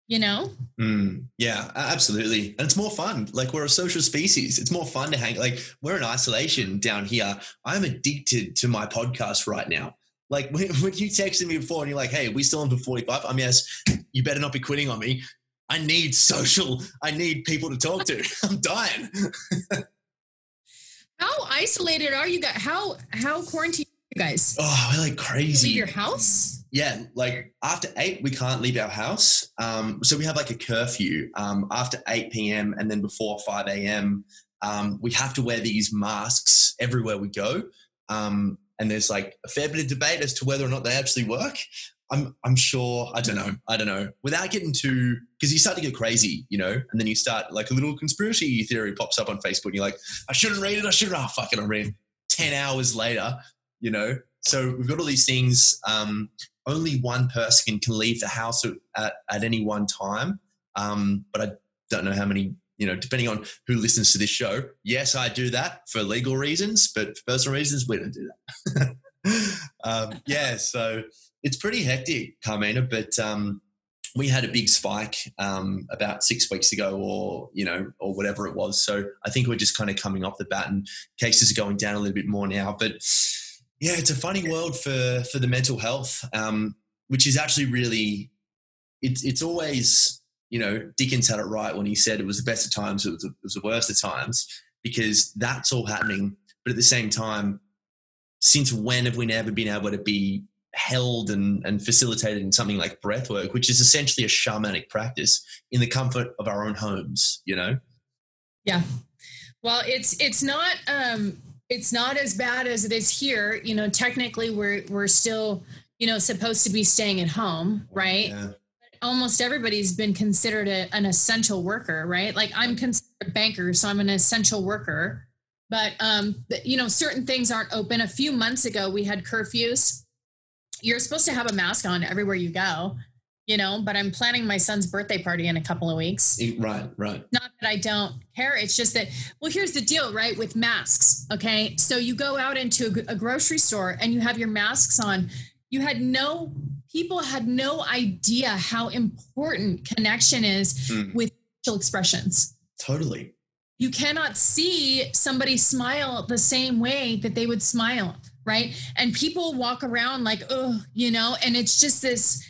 you know? Mm, yeah, absolutely. And it's more fun. Like we're a social species. It's more fun to hang. Like we're in isolation down here. I'm addicted to my podcast right now. Like when, when you texted me before and you're like, hey, we still on for 45? I'm yes, you better not be quitting on me. I need social, I need people to talk to. I'm dying. How isolated are you guys? How how quarantined you guys? Oh, we're like crazy. You your house? Yeah, like after eight, we can't leave our house. Um, so we have like a curfew um, after eight p.m. and then before five a.m. Um, we have to wear these masks everywhere we go. Um, and there's like a fair bit of debate as to whether or not they actually work. I'm I'm sure I don't know I don't know. Without getting too because you start to get crazy you know and then you start like a little conspiracy theory pops up on Facebook and you're like I shouldn't read it I shouldn't oh fuck it I read ten hours later you know so we've got all these things um, only one person can leave the house at, at any one time um, but I don't know how many you know depending on who listens to this show. Yes I do that for legal reasons but for personal reasons we don't do that. Um, yeah so it's pretty hectic, Carmina, but um, we had a big spike um, about six weeks ago or, you know, or whatever it was. So I think we're just kind of coming off the bat and cases are going down a little bit more now. But yeah, it's a funny world for, for the mental health, um, which is actually really, it's, it's always, you know, Dickens had it right when he said it was the best of times, it was, it was the worst of times, because that's all happening. But at the same time, since when have we never been able to be held and, and facilitated in something like breath work, which is essentially a shamanic practice in the comfort of our own homes, you know? Yeah. Well, it's it's not um it's not as bad as it is here. You know, technically we're we're still, you know, supposed to be staying at home, right? Yeah. Almost everybody's been considered a, an essential worker, right? Like I'm considered a banker, so I'm an essential worker. But um, you know, certain things aren't open. A few months ago, we had curfews you're supposed to have a mask on everywhere you go, you know, but I'm planning my son's birthday party in a couple of weeks. Right, right. Not that I don't care. It's just that, well, here's the deal, right? With masks. Okay. So you go out into a, grocery store and you have your masks on. You had no, people had no idea how important connection is mm. with facial expressions. Totally. You cannot see somebody smile the same way that they would smile right? And people walk around like oh you know? And it's just this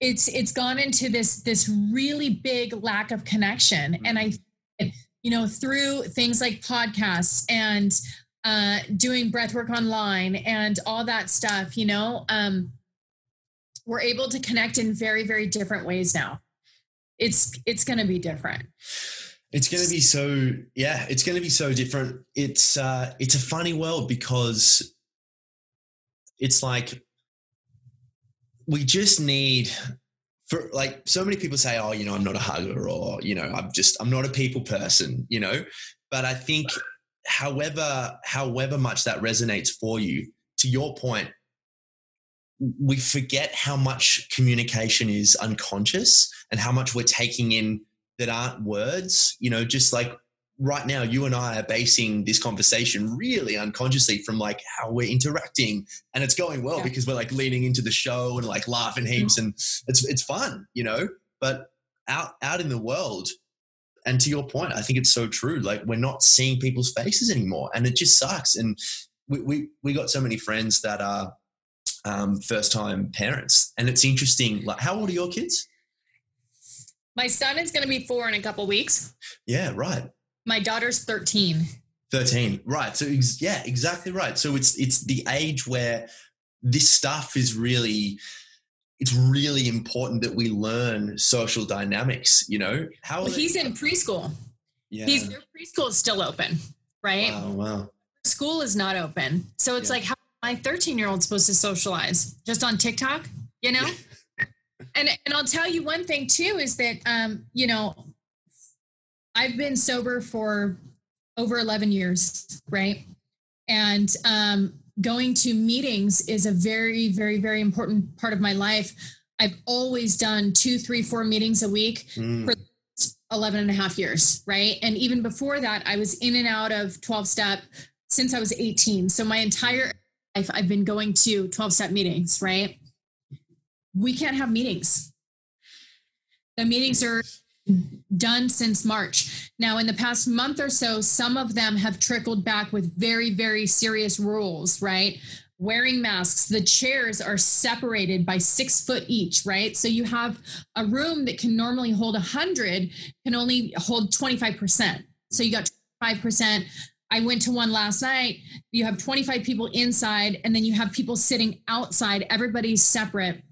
it's it's gone into this this really big lack of connection. And i you know through things like podcasts and uh doing breathwork online and all that stuff you know um we're able to connect in very very different ways now. It's it's going to be different. It's going to be so yeah it's going to be so different. It's uh it's a funny world because it's like we just need for like so many people say oh you know i'm not a hugger or you know i'm just i'm not a people person you know? But i think however however much that resonates for you to your point we forget how much communication is unconscious and how much we're taking in that aren't words you know just like right now you and I are basing this conversation really unconsciously from like how we're interacting and it's going well yeah. because we're like leaning into the show and like laughing heaps and it's it's fun, you know? But out out in the world and to your point, I think it's so true. Like we're not seeing people's faces anymore and it just sucks and we we, we got so many friends that are um, first time parents and it's interesting like how old are your kids? My son is going to be 4 in a couple weeks. Yeah, right my daughter's 13. 13. Right. So ex- yeah, exactly right. So it's it's the age where this stuff is really it's really important that we learn social dynamics, you know? How well, he's in preschool. Yeah. He's their preschool is still open, right? Wow, wow. School is not open. So it's yeah. like how my 13 year old supposed to socialize? Just on TikTok, you know? and and I'll tell you one thing too is that um, you know, I've been sober for over 11 years, right? And um, going to meetings is a very, very, very important part of my life. I've always done two, three, four meetings a week mm. for 11 and a half years, right? And even before that, I was in and out of 12 step since I was 18. So my entire life, I've been going to 12 step meetings, right? We can't have meetings. The meetings are done since March. Now, in the past month or so, some of them have trickled back with very, very serious rules, right? Wearing masks, the chairs are separated by six foot each, right? So you have a room that can normally hold 100, can only hold 25%. So you got 5%. I went to one last night. You have 25 people inside, and then you have people sitting outside. Everybody's separate.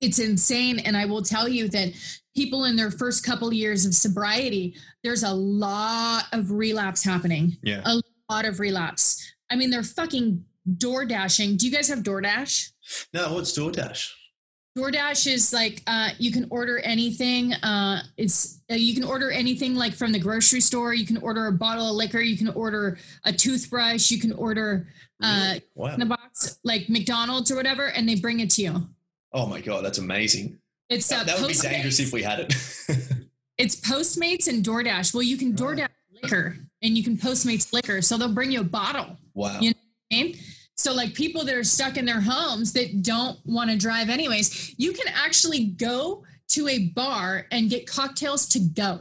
It's insane. And I will tell you that people in their first couple years of sobriety, there's a lot of relapse happening. Yeah. A lot of relapse. I mean, they're fucking door dashing. Do you guys have DoorDash? No, what's DoorDash? DoorDash is like uh, you can order anything. Uh, it's uh, you can order anything like from the grocery store. You can order a bottle of liquor. You can order a toothbrush. You can order uh, wow. in a box like McDonald's or whatever, and they bring it to you. Oh my god, that's amazing! It's that, uh, that would be dangerous if we had it. it's Postmates and DoorDash. Well, you can. DoorDash liquor and you can Postmates liquor, so they'll bring you a bottle. Wow. You know what I mean? So, like people that are stuck in their homes that don't want to drive anyways, you can actually go to a bar and get cocktails to go.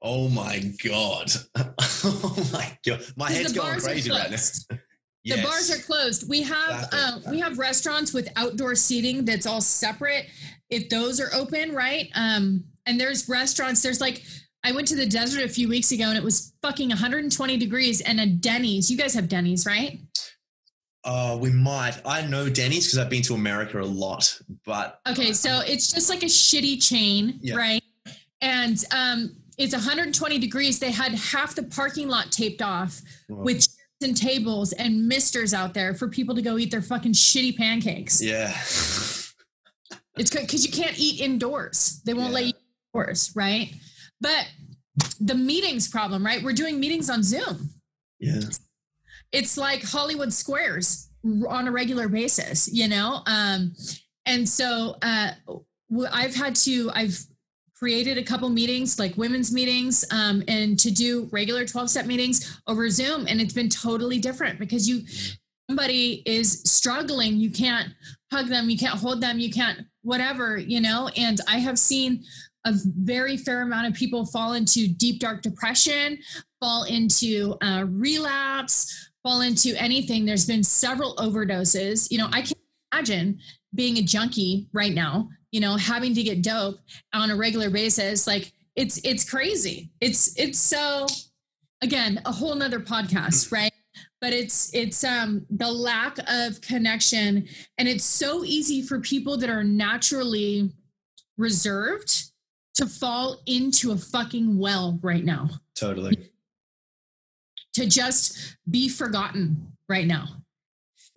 Oh my god! oh my god! My head's going crazy right now. yes. The bars are closed. We have uh, we have restaurants with outdoor seating that's all separate. If those are open, right? Um, and there's restaurants. There's like I went to the desert a few weeks ago and it was fucking 120 degrees and a Denny's. You guys have Denny's, right? Uh, we might. I know Denny's because I've been to America a lot, but okay. So it's just like a shitty chain, yeah. right? And um, it's 120 degrees. They had half the parking lot taped off with chairs and tables and misters out there for people to go eat their fucking shitty pancakes. Yeah. it's good because you can't eat indoors. They won't yeah. let you indoors, right? But the meetings problem, right? We're doing meetings on Zoom. Yeah it's like Hollywood Squares on a regular basis, you know? Um, and so uh, I've had to, I've created a couple meetings, like women's meetings, um, and to do regular 12 step meetings over Zoom. And it's been totally different because you, somebody is struggling, you can't hug them, you can't hold them, you can't whatever, you know? And I have seen a very fair amount of people fall into deep, dark depression, fall into uh, relapse, fall into anything. There's been several overdoses. You know, I can't imagine being a junkie right now, you know, having to get dope on a regular basis. Like it's it's crazy. It's it's so again, a whole nother podcast, right? But it's it's um the lack of connection and it's so easy for people that are naturally reserved to fall into a fucking well right now. Totally to just be forgotten right now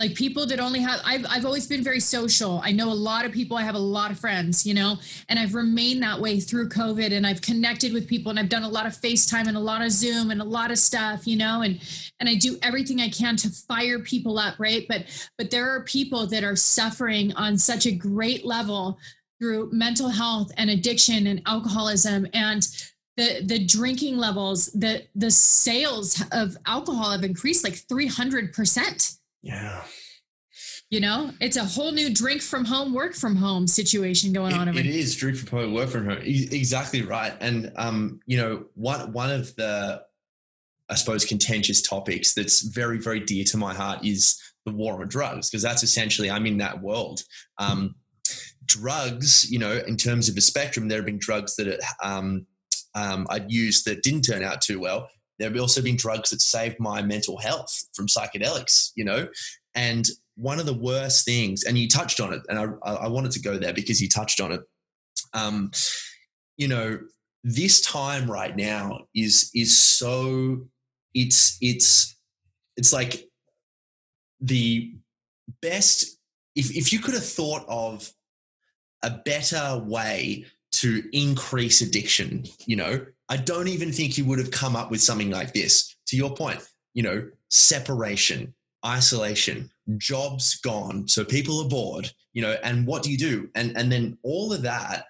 like people that only have I've, I've always been very social. I know a lot of people i have a lot of friends you know and i've remained that way through covid and i've connected with people and i've done a lot of facetime and a lot of zoom and a lot of stuff you know and and i do everything i can to fire people up right? But but there are people that are suffering on such a great level through mental health and addiction and alcoholism and the the drinking levels the the sales of alcohol have increased like 300% yeah. You know it's a whole new drink from home work from home situation going it, on over it is drink from home work from home. Exactly right. And um you know one one of the i suppose contentious topics that's very very dear to my heart is the war on drugs because that's essentially i'm in that world. Um drugs you know in terms of the spectrum there have been drugs that um um, I'd used that didn't turn out too well. There have also been drugs that saved my mental health from psychedelics, you know? And one of the worst things, and you touched on it, and I, I wanted to go there because you touched on it. Um, you know, this time right now is is so it's it's it's like the best if if you could have thought of a better way to increase addiction. You know, I don't even think you would have come up with something like this. To your point, you know, separation, isolation, jobs gone, so people are bored. You know, and what do you do? And and then all of that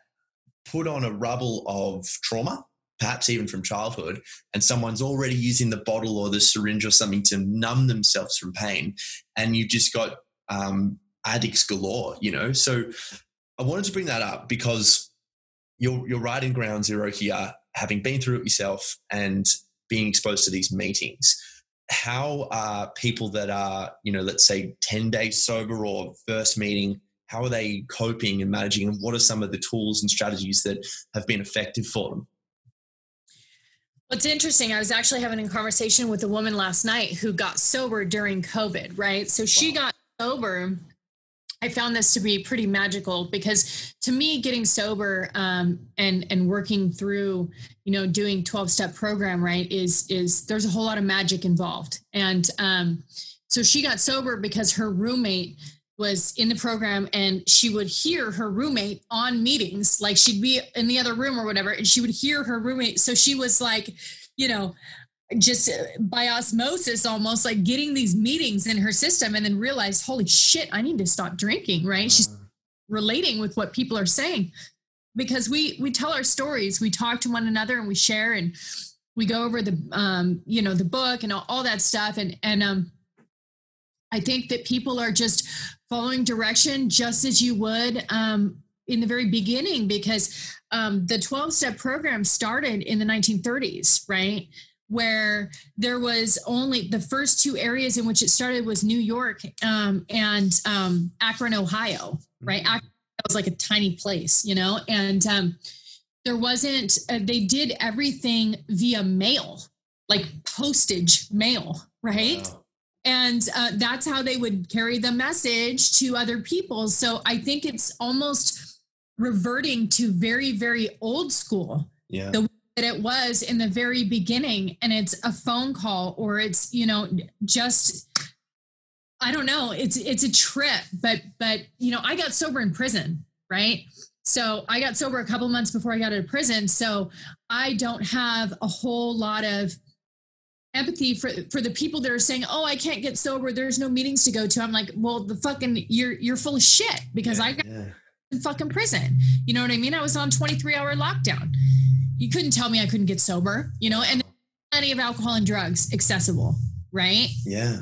put on a rubble of trauma, perhaps even from childhood, and someone's already using the bottle or the syringe or something to numb themselves from pain, and you've just got um, addicts galore. You know, so I wanted to bring that up because you're you're right in ground zero here, having been through it yourself and being exposed to these meetings. How are people that are, you know, let's say 10 days sober or first meeting, how are they coping and managing? And what are some of the tools and strategies that have been effective for them? What's interesting, I was actually having a conversation with a woman last night who got sober during COVID, right? So she wow. got sober I found this to be pretty magical because to me, getting sober um, and and working through, you know, doing twelve step program right is is there's a whole lot of magic involved. And um, so she got sober because her roommate was in the program and she would hear her roommate on meetings like she'd be in the other room or whatever and she would hear her roommate so she was like you know just by osmosis almost like getting these meetings in her system and then realized holy shit i need to stop drinking right she's uh-huh. relating with what people are saying because we we tell our stories we talk to one another and we share and we go over the um you know the book and all, all that stuff and and um I think that people are just following direction just as you would um, in the very beginning because um, the 12 step program started in the 1930s, right? Where there was only the first two areas in which it started was New York um, and um, Akron, Ohio, right? Mm-hmm. Akron was like a tiny place, you know, and um, there wasn't, uh, they did everything via mail, like postage mail, right? Wow and uh, that's how they would carry the message to other people so i think it's almost reverting to very very old school yeah the that it was in the very beginning and it's a phone call or it's you know just i don't know it's it's a trip but but you know i got sober in prison right so i got sober a couple months before i got out of prison so i don't have a whole lot of empathy for for the people that are saying, "Oh, I can't get sober. There's no meetings to go to." I'm like, "Well, the fucking you're you're full of shit because yeah, I got yeah. in fucking prison. You know what I mean? I was on 23 hour lockdown. You couldn't tell me I couldn't get sober. You know, and plenty of alcohol and drugs accessible, right? Yeah.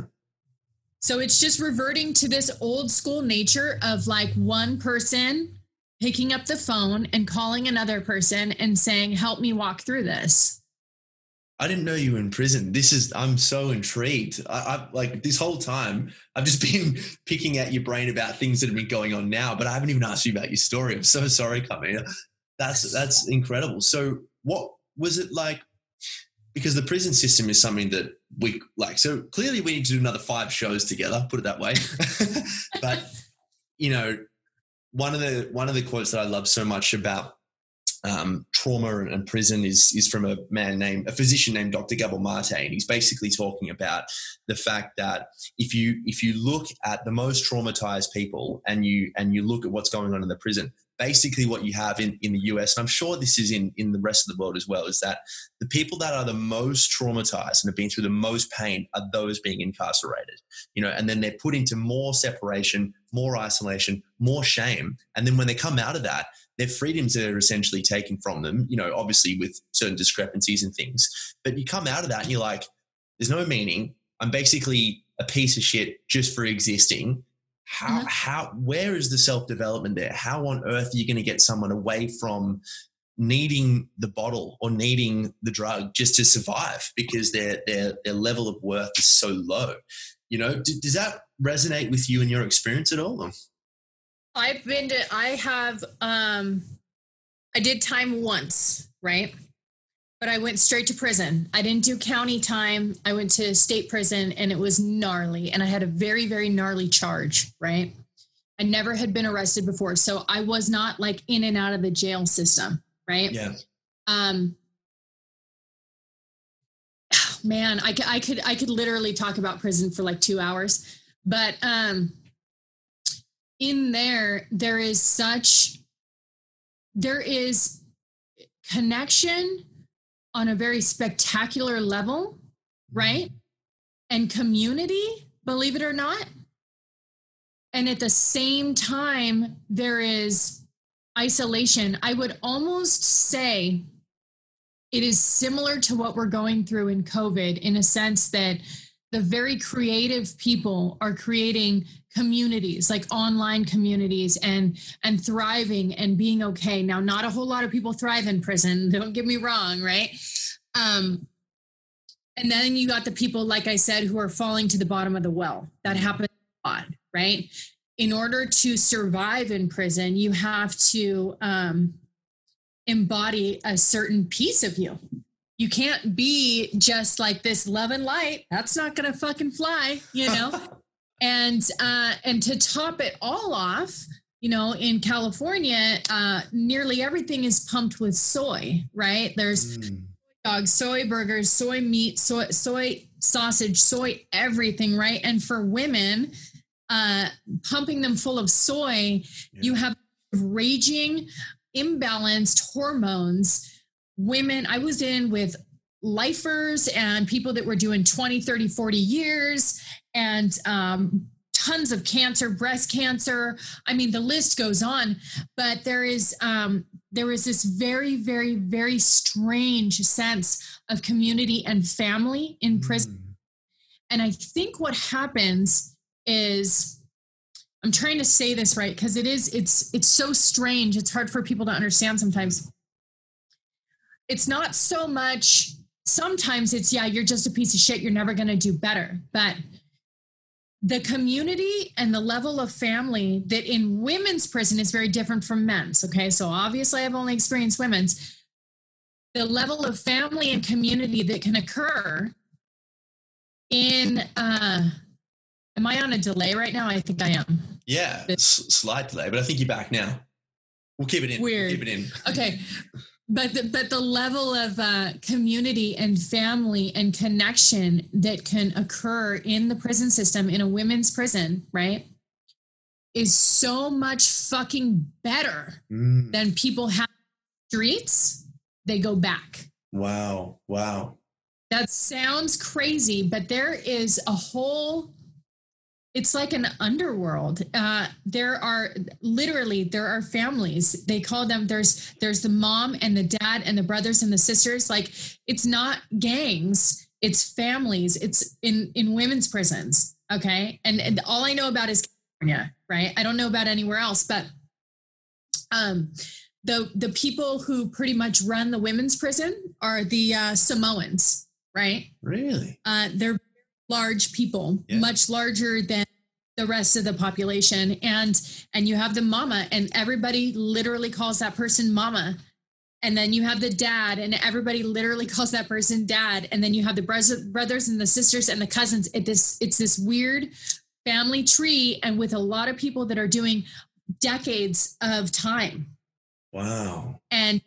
So it's just reverting to this old school nature of like one person picking up the phone and calling another person and saying, "Help me walk through this." I didn't know you were in prison. This is, I'm so intrigued. I, I, like this whole time, I've just been picking at your brain about things that have been going on now, but I haven't even asked you about your story. I'm so sorry, Carmina. That's, that's incredible. So what was it like? Because the prison system is something that we like. So clearly we need to do another five shows together, put it that way. but, you know, one of the, one of the quotes that I love so much about um, trauma and, prison is is from a man named a physician named Dr. Gabor Mate, and he's basically talking about the fact that if you if you look at the most traumatized people and you and you look at what's going on in the prison, basically what you have in, in the US, and I'm sure this is in, in the rest of the world as well, is that the people that are the most traumatized and have been through the most pain are those being incarcerated. You know, and then they're put into more separation, more isolation, more shame. And then when they come out of that, their freedoms are essentially taken from them, you know, obviously with certain discrepancies and things. But you come out of that and you're like, there's no meaning. I'm basically a piece of shit just for existing. How, mm-hmm. how, where is the self development there? How on earth are you going to get someone away from needing the bottle or needing the drug just to survive because their, their, their level of worth is so low? You know, d- does that resonate with you and your experience at all? I've been to, I have, um, I did time once, right? But I went straight to prison. I didn't do county time. I went to state prison and it was gnarly. And I had a very, very gnarly charge, right? I never had been arrested before. So I was not like in and out of the jail system, right? Yeah. Um, man, I, I could, I could literally talk about prison for like two hours, but, um, in there there is such there is connection on a very spectacular level mm-hmm. right? And community believe it or not. And at the same time there is isolation. I would almost say it is similar to what we're going through in covid in a sense that the very creative people are creating communities like online communities and and thriving and being okay. Now not a whole lot of people thrive in prison don't get me wrong right? Um and then you got the people like i said who are falling to the bottom of the well. That happens a lot right? In order to survive in prison you have to um embody a certain piece of you you can't be just like this love and light that's not gonna fucking fly you know and uh, and to top it all off you know in california uh, nearly everything is pumped with soy right there's mm. dogs soy burgers soy meat soy soy sausage soy everything right and for women uh, pumping them full of soy. Yeah. You have raging, imbalanced hormones. Women, I was in with lifers and people that were doing 20, 30, 40 years and um, tons of cancer, breast cancer. I mean, the list goes on, but there is um, there is this very, very, very strange sense of community and family in prison. Mm. And I think what happens is I'm trying to say this right because it is it's it's so strange. It's hard for people to understand sometimes. It's not so much sometimes it's yeah, you're just a piece of shit, you're never going to do better. But the community and the level of family that in women's prison is very different from men's. Okay. So obviously, I've only experienced women's. The level of family and community that can occur in, uh, am I on a delay right now? I think I am. Yeah, s- slight delay, but I think you're back now. We'll keep it in. We'll Weird. keep it in. Okay. But the, but the level of uh, community and family and connection that can occur in the prison system in a women's prison, right, is so much fucking better Mm. than people have streets. They go back. Wow. Wow. That sounds crazy, but there is a whole. It's like an underworld. Uh, there are literally there are families. They call them. There's there's the mom and the dad and the brothers and the sisters. Like it's not gangs. It's families. It's in in women's prisons. Okay, and, and all I know about is California. Right. I don't know about anywhere else, but um, the the people who pretty much run the women's prison are the uh, Samoans, right? Really? Uh, they're large people, Yeah. much larger than the rest of the population, and and you have the mama, and everybody literally calls that person mama. And then you have the dad, and everybody literally calls that person dad. And then you have the brothers, brothers and the sisters and the cousins. It this it's this weird family tree, and with a lot of people that are doing decades of time Wow. and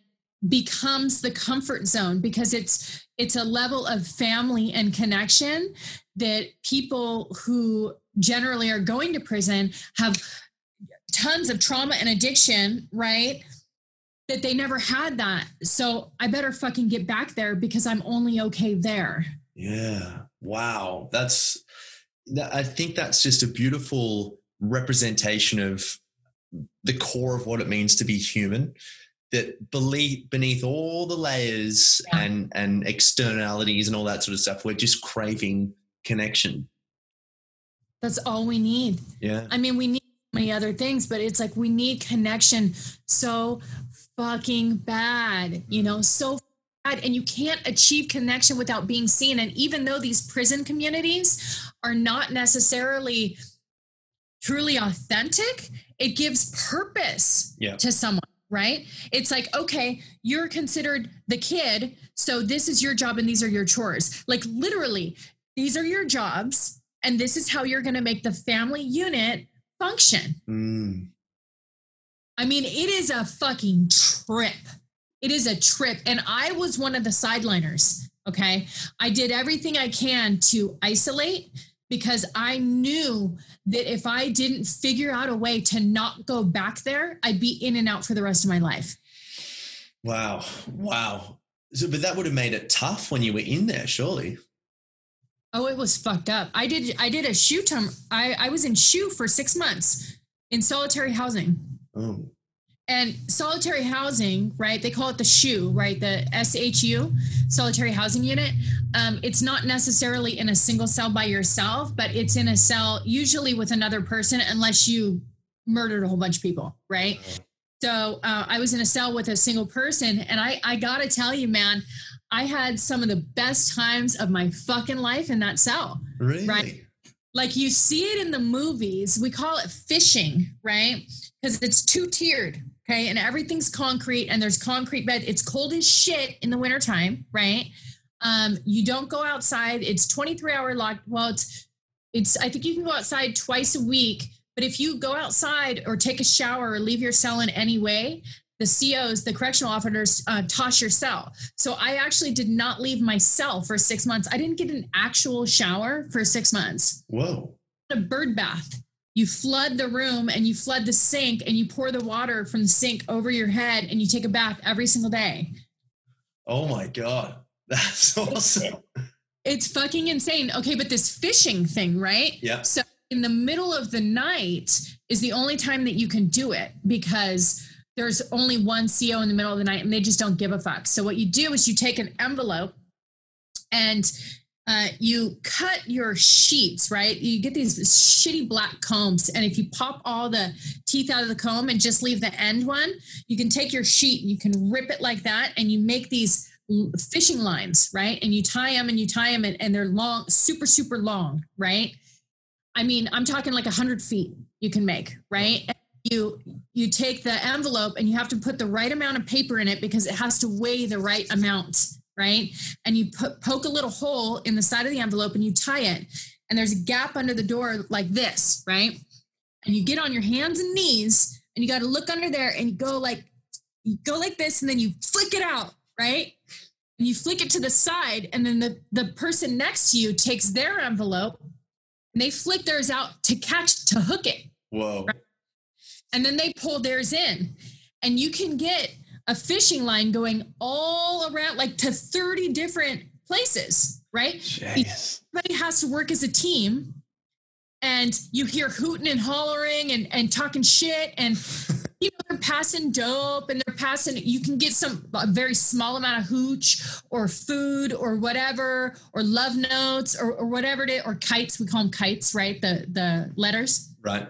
becomes the comfort zone because it's it's a level of family and connection that people who generally are going to prison have tons of trauma and addiction right that they never had that so i better fucking get back there because i'm only okay there Yeah. Wow. That's, that- I think that's just a beautiful representation of the core of what it means to be human. That beneath, beneath all the layers Yeah. and, and externalities and all that sort of stuff, we're just craving connection. that's all we need Yeah. I mean, we need many other things, but it's like we need connection so fucking bad, you know, mm. so bad. And you can't achieve connection without being seen. And even though these prison communities are not necessarily truly authentic, it gives purpose Yeah. to someone, right? It's like, okay, you're considered the kid. So this is your job and these are your chores. Like literally, these are your jobs. And this is how you're going to make the family unit function. Mm. I mean, it is a fucking trip. It is a trip. And I was one of the sideliners. Okay. I did everything I can to isolate because I knew that if I didn't figure out a way to not go back there, I'd be in and out for the rest of my life. Wow. Wow. So, but that would have made it tough when you were in there, surely. Oh, it was fucked up. I did I did a SHU term. I, I was in SHU for six months in solitary housing. Oh. And solitary housing, right? They call it the SHU, right? The SHU, solitary housing unit. Um, it's not necessarily in a single cell by yourself, but it's in a cell usually with another person, unless you murdered a whole bunch of people, right? So uh, I was in a cell with a single person, and I I gotta tell you, man, I had some of the best times of my fucking life in that cell Really? Right. like you see it in the movies we call it fishing right because it's two tiered okay and everything's concrete and there's concrete bed it's cold as shit in the wintertime right um you don't go outside it's 23 hour lock well it's it's i think you can go outside twice a week but if you go outside or take a shower or leave your cell in any way the COs, the correctional officers, uh, toss your cell. So I actually did not leave my cell for six months. I didn't get an actual shower for six months. Whoa. A bird bath you flood the room and you flood the sink and you pour the water from the sink over your head and you take a bath every single day. Oh my God. That's awesome. It's fucking insane. Okay, but this fishing thing, right? Yeah. So in the middle of the night is the only time that you can do it because there's only one CO in the middle of the night and they just don't give a fuck. So what you do is you take an envelope and uh, you cut your sheets, right? You get these shitty black combs, and if you pop all the teeth out of the comb and just leave the end one, you can take your sheet, you can rip it like that, and you make these fishing lines, right? And you tie them and you tie them, and, and they're long, super, super long, right? I mean, I'm talking like a hundred feet you can make, right? And you you take the envelope and you have to put the right amount of paper in it because it has to weigh the right amount right? And you put, poke a little hole in the side of the envelope and you tie it. And there's a gap under the door like this, right? And you get on your hands and knees and you got to look under there and you go like, you go like this and then you flick it out, right? And you flick it to the side and then the, the person next to you takes their envelope and they flick theirs out to catch, to hook it. Whoa. Right? And then they pull theirs in. And you can get a fishing line going all around, like to 30 different places, right? Jeez. Everybody has to work as a team. And you hear hooting and hollering and, and talking shit. And you know, they're passing dope and they're passing, you can get some a very small amount of hooch or food or whatever, or love notes or, or whatever it is, or kites. We call them kites, right? The the letters. Right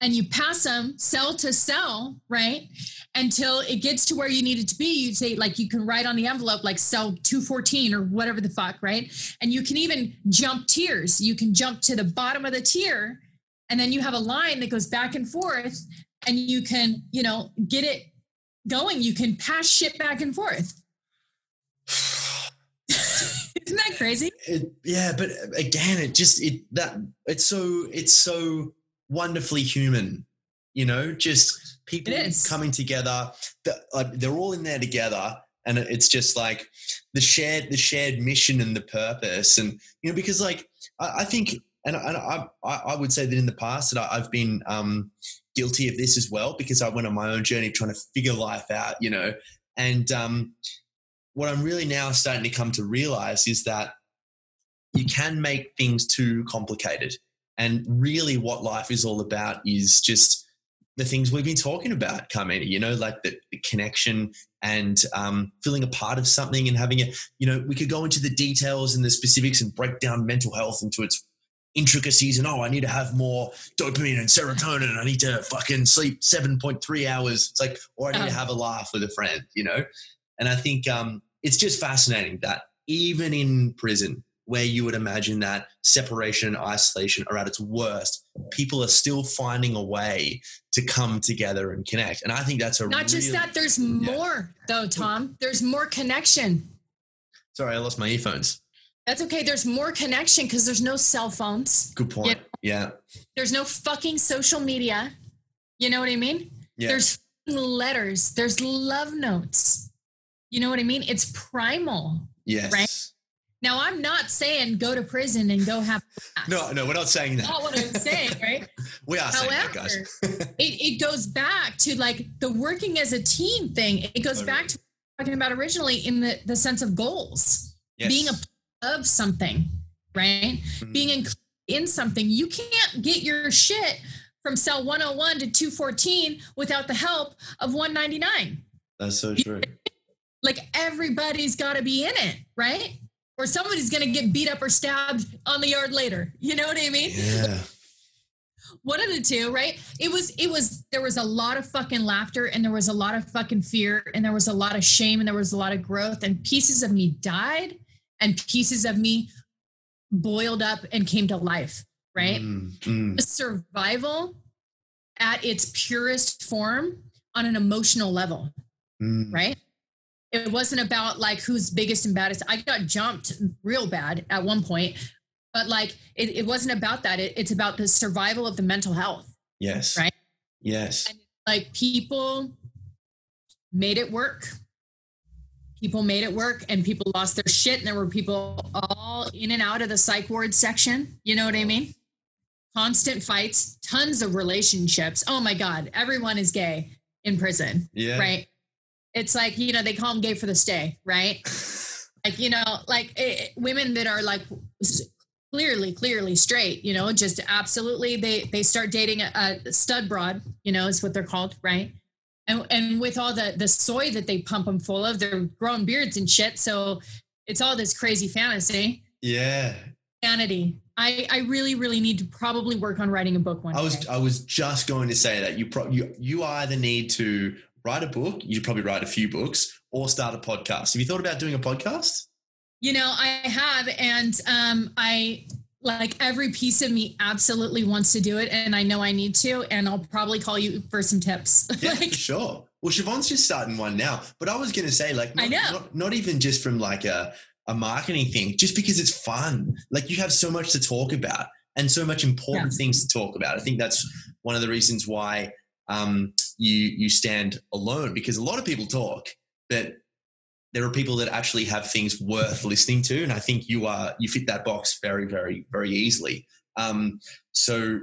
and you pass them cell to cell, right? Until it gets to where you need it to be. You say, like, you can write on the envelope, like cell 214 or whatever the fuck, right? And you can even jump tiers. You can jump to the bottom of the tier, and then you have a line that goes back and forth, and you can, you know, get it going. You can pass shit back and forth. Isn't that crazy? It, yeah, but uh, again, it just it that it's so it's so wonderfully human you know just people coming together they're all in there together and it's just like the shared the shared mission and the purpose and you know because like i, I think and, and I, I would say that in the past that i've been um, guilty of this as well because i went on my own journey trying to figure life out you know and um, what i'm really now starting to come to realize is that you can make things too complicated and really, what life is all about is just the things we've been talking about, Carmina, you know, like the, the connection and um, feeling a part of something and having it, you know, we could go into the details and the specifics and break down mental health into its intricacies and, oh, I need to have more dopamine and serotonin I need to fucking sleep 7.3 hours. It's like, or I need to uh-huh. have a laugh with a friend, you know? And I think um, it's just fascinating that even in prison, where you would imagine that separation and isolation are at its worst, people are still finding a way to come together and connect. And I think that's a not just that. There's yeah. more though, Tom. There's more connection. Sorry, I lost my earphones. That's okay. There's more connection because there's no cell phones. Good point. You know? Yeah. There's no fucking social media. You know what I mean? Yeah. There's letters. There's love notes. You know what I mean? It's primal. Yes. Right? Now, I'm not saying go to prison and go have. No, no, we're not saying that. Not what I'm saying, right? we are However, saying that, guys. it, it goes back to like the working as a team thing. It goes back to talking about originally in the, the sense of goals, yes. being a part of something, right? Mm-hmm. Being in, in something. You can't get your shit from cell 101 to 214 without the help of 199. That's so true. Like everybody's got to be in it, right? Or somebody's going to get beat up or stabbed on the yard later. You know what I mean? Yeah. One of the two, right? It was, it was, there was a lot of fucking laughter and there was a lot of fucking fear and there was a lot of shame and there was a lot of growth and pieces of me died and pieces of me boiled up and came to life, right? Mm, mm. Survival at its purest form on an emotional level, mm. right? It wasn't about like who's biggest and baddest. I got jumped real bad at one point, but like it, it wasn't about that. It, it's about the survival of the mental health. Yes. Right. Yes. And like people made it work. People made it work and people lost their shit. And there were people all in and out of the psych ward section. You know what I mean? constant fights, tons of relationships. Oh my God, everyone is gay in prison. Yeah. Right. It's like, you know, they call them gay for the stay, right? like, you know, like it, women that are like clearly, clearly straight, you know, just absolutely, they, they start dating a, a stud broad, you know, is what they're called. Right. And, and with all the, the soy that they pump them full of, they're growing beards and shit. So it's all this crazy fantasy. Yeah. Vanity. I, I really, really need to probably work on writing a book one I was day. I was just going to say that you pro- you you either need to write a book, you probably write a few books, or start a podcast. Have you thought about doing a podcast? You know, I have, and um, I like every piece of me absolutely wants to do it, and I know I need to, and I'll probably call you for some tips. Yeah, like, sure. Well, Siobhan's just starting one now, but I was going to say, like, not, I know. Not, not even just from like a a marketing thing, just because it's fun. Like, you have so much to talk about and so much important things to talk about. I think that's one of the reasons why um, you you stand alone because a lot of people talk, but there are people that actually have things worth listening to, and I think you are you fit that box very, very, very easily. Um, so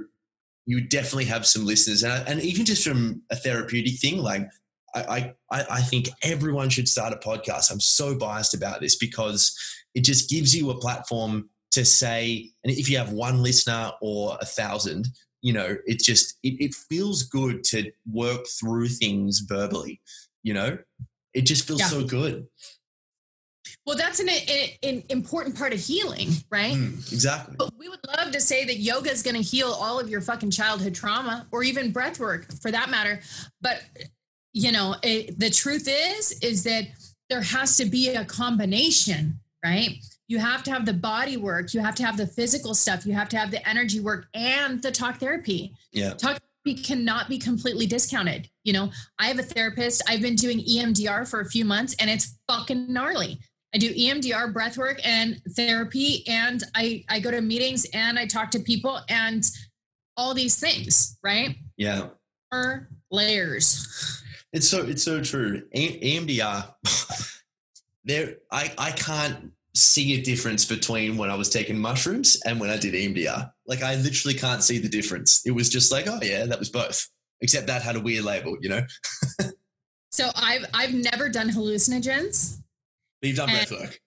you definitely have some listeners, and, and even just from a therapeutic thing, like I, I, I think everyone should start a podcast. I'm so biased about this because it just gives you a platform to say, and if you have one listener or a thousand, you know, it just it, it feels good to work through things verbally. You know, it just feels Yeah. so good. well, that's an, an, an important part of healing, right? Mm, exactly. But we would love to say that yoga is going to heal all of your fucking childhood trauma or even breath work for that matter. But, you know, it, the truth is, is that there has to be a combination, right? You have to have the body work, you have to have the physical stuff, you have to have the energy work and the talk therapy. Yeah. Talk therapy cannot be completely discounted. You know, I have a therapist, I've been doing EMDR for a few months and it's fucking gnarly. I do EMDR breath work and therapy and I I go to meetings and I talk to people and all these things, right? Yeah. Are layers. It's so it's so true. A- EMDR, there I I can't see a difference between when I was taking mushrooms and when I did EMDR. Like I literally can't see the difference. It was just like, oh yeah, that was both. Except that had a weird label, you know. So I've I've never done hallucinogens. But you've done And- breath work.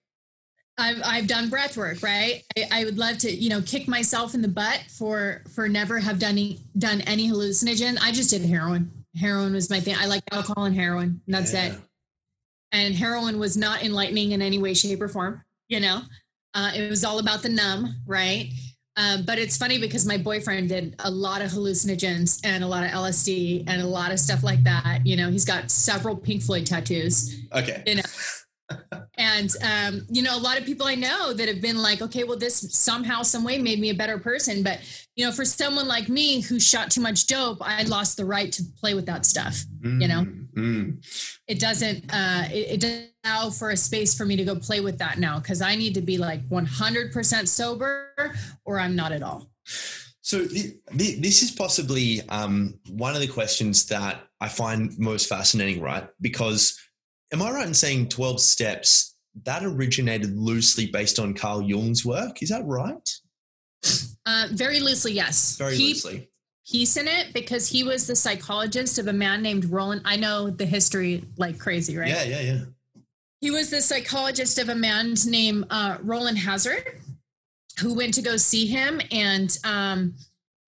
I've I've done breath work, right? I, I would love to, you know, kick myself in the butt for for never have done any, done any hallucinogen. I just did heroin. Heroin was my thing. I like alcohol and heroin. And that's Yeah. it. And heroin was not enlightening in any way, shape, or form. You know, uh, it was all about the numb, right? Um, but it's funny because my boyfriend did a lot of hallucinogens and a lot of LSD and a lot of stuff like that. You know, he's got several Pink Floyd tattoos Okay. you know and um, you know a lot of people i know that have been like okay well this somehow some way made me a better person but you know for someone like me who shot too much dope i lost the right to play with that stuff you know? Mm, mm. it doesn't uh it, it doesn't allow for a space for me to go play with that now because i need to be like 100% sober or i'm not at all So th- th- this is possibly um, one of the questions that I find most fascinating, right? Because am I right in saying 12 steps that originated loosely based on Carl Jung's work? Is that right? uh very loosely yes Very He- loosely. piece in it because he was the psychologist of a man named rowland i know the history like crazy right Yeah, yeah, yeah. He was the psychologist of a man named uh, Rowland Hazard, who went to go see him. And um,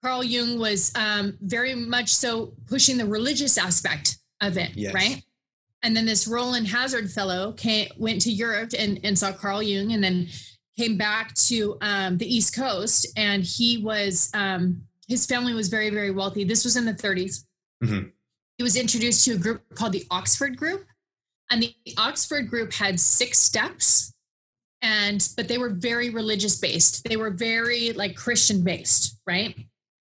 Carl Jung was um, very much so pushing the religious aspect of it, Yes. right? And then this Rowland Hazard fellow came, went to Europe and, and saw Carl Jung and then came back to um, the East Coast. And he was, um, his family was very, very wealthy. This was in the 30s. Mhm. He was introduced to a group called the Oxford Group and the Oxford group had six steps and but they were very religious based they were very like christian based right?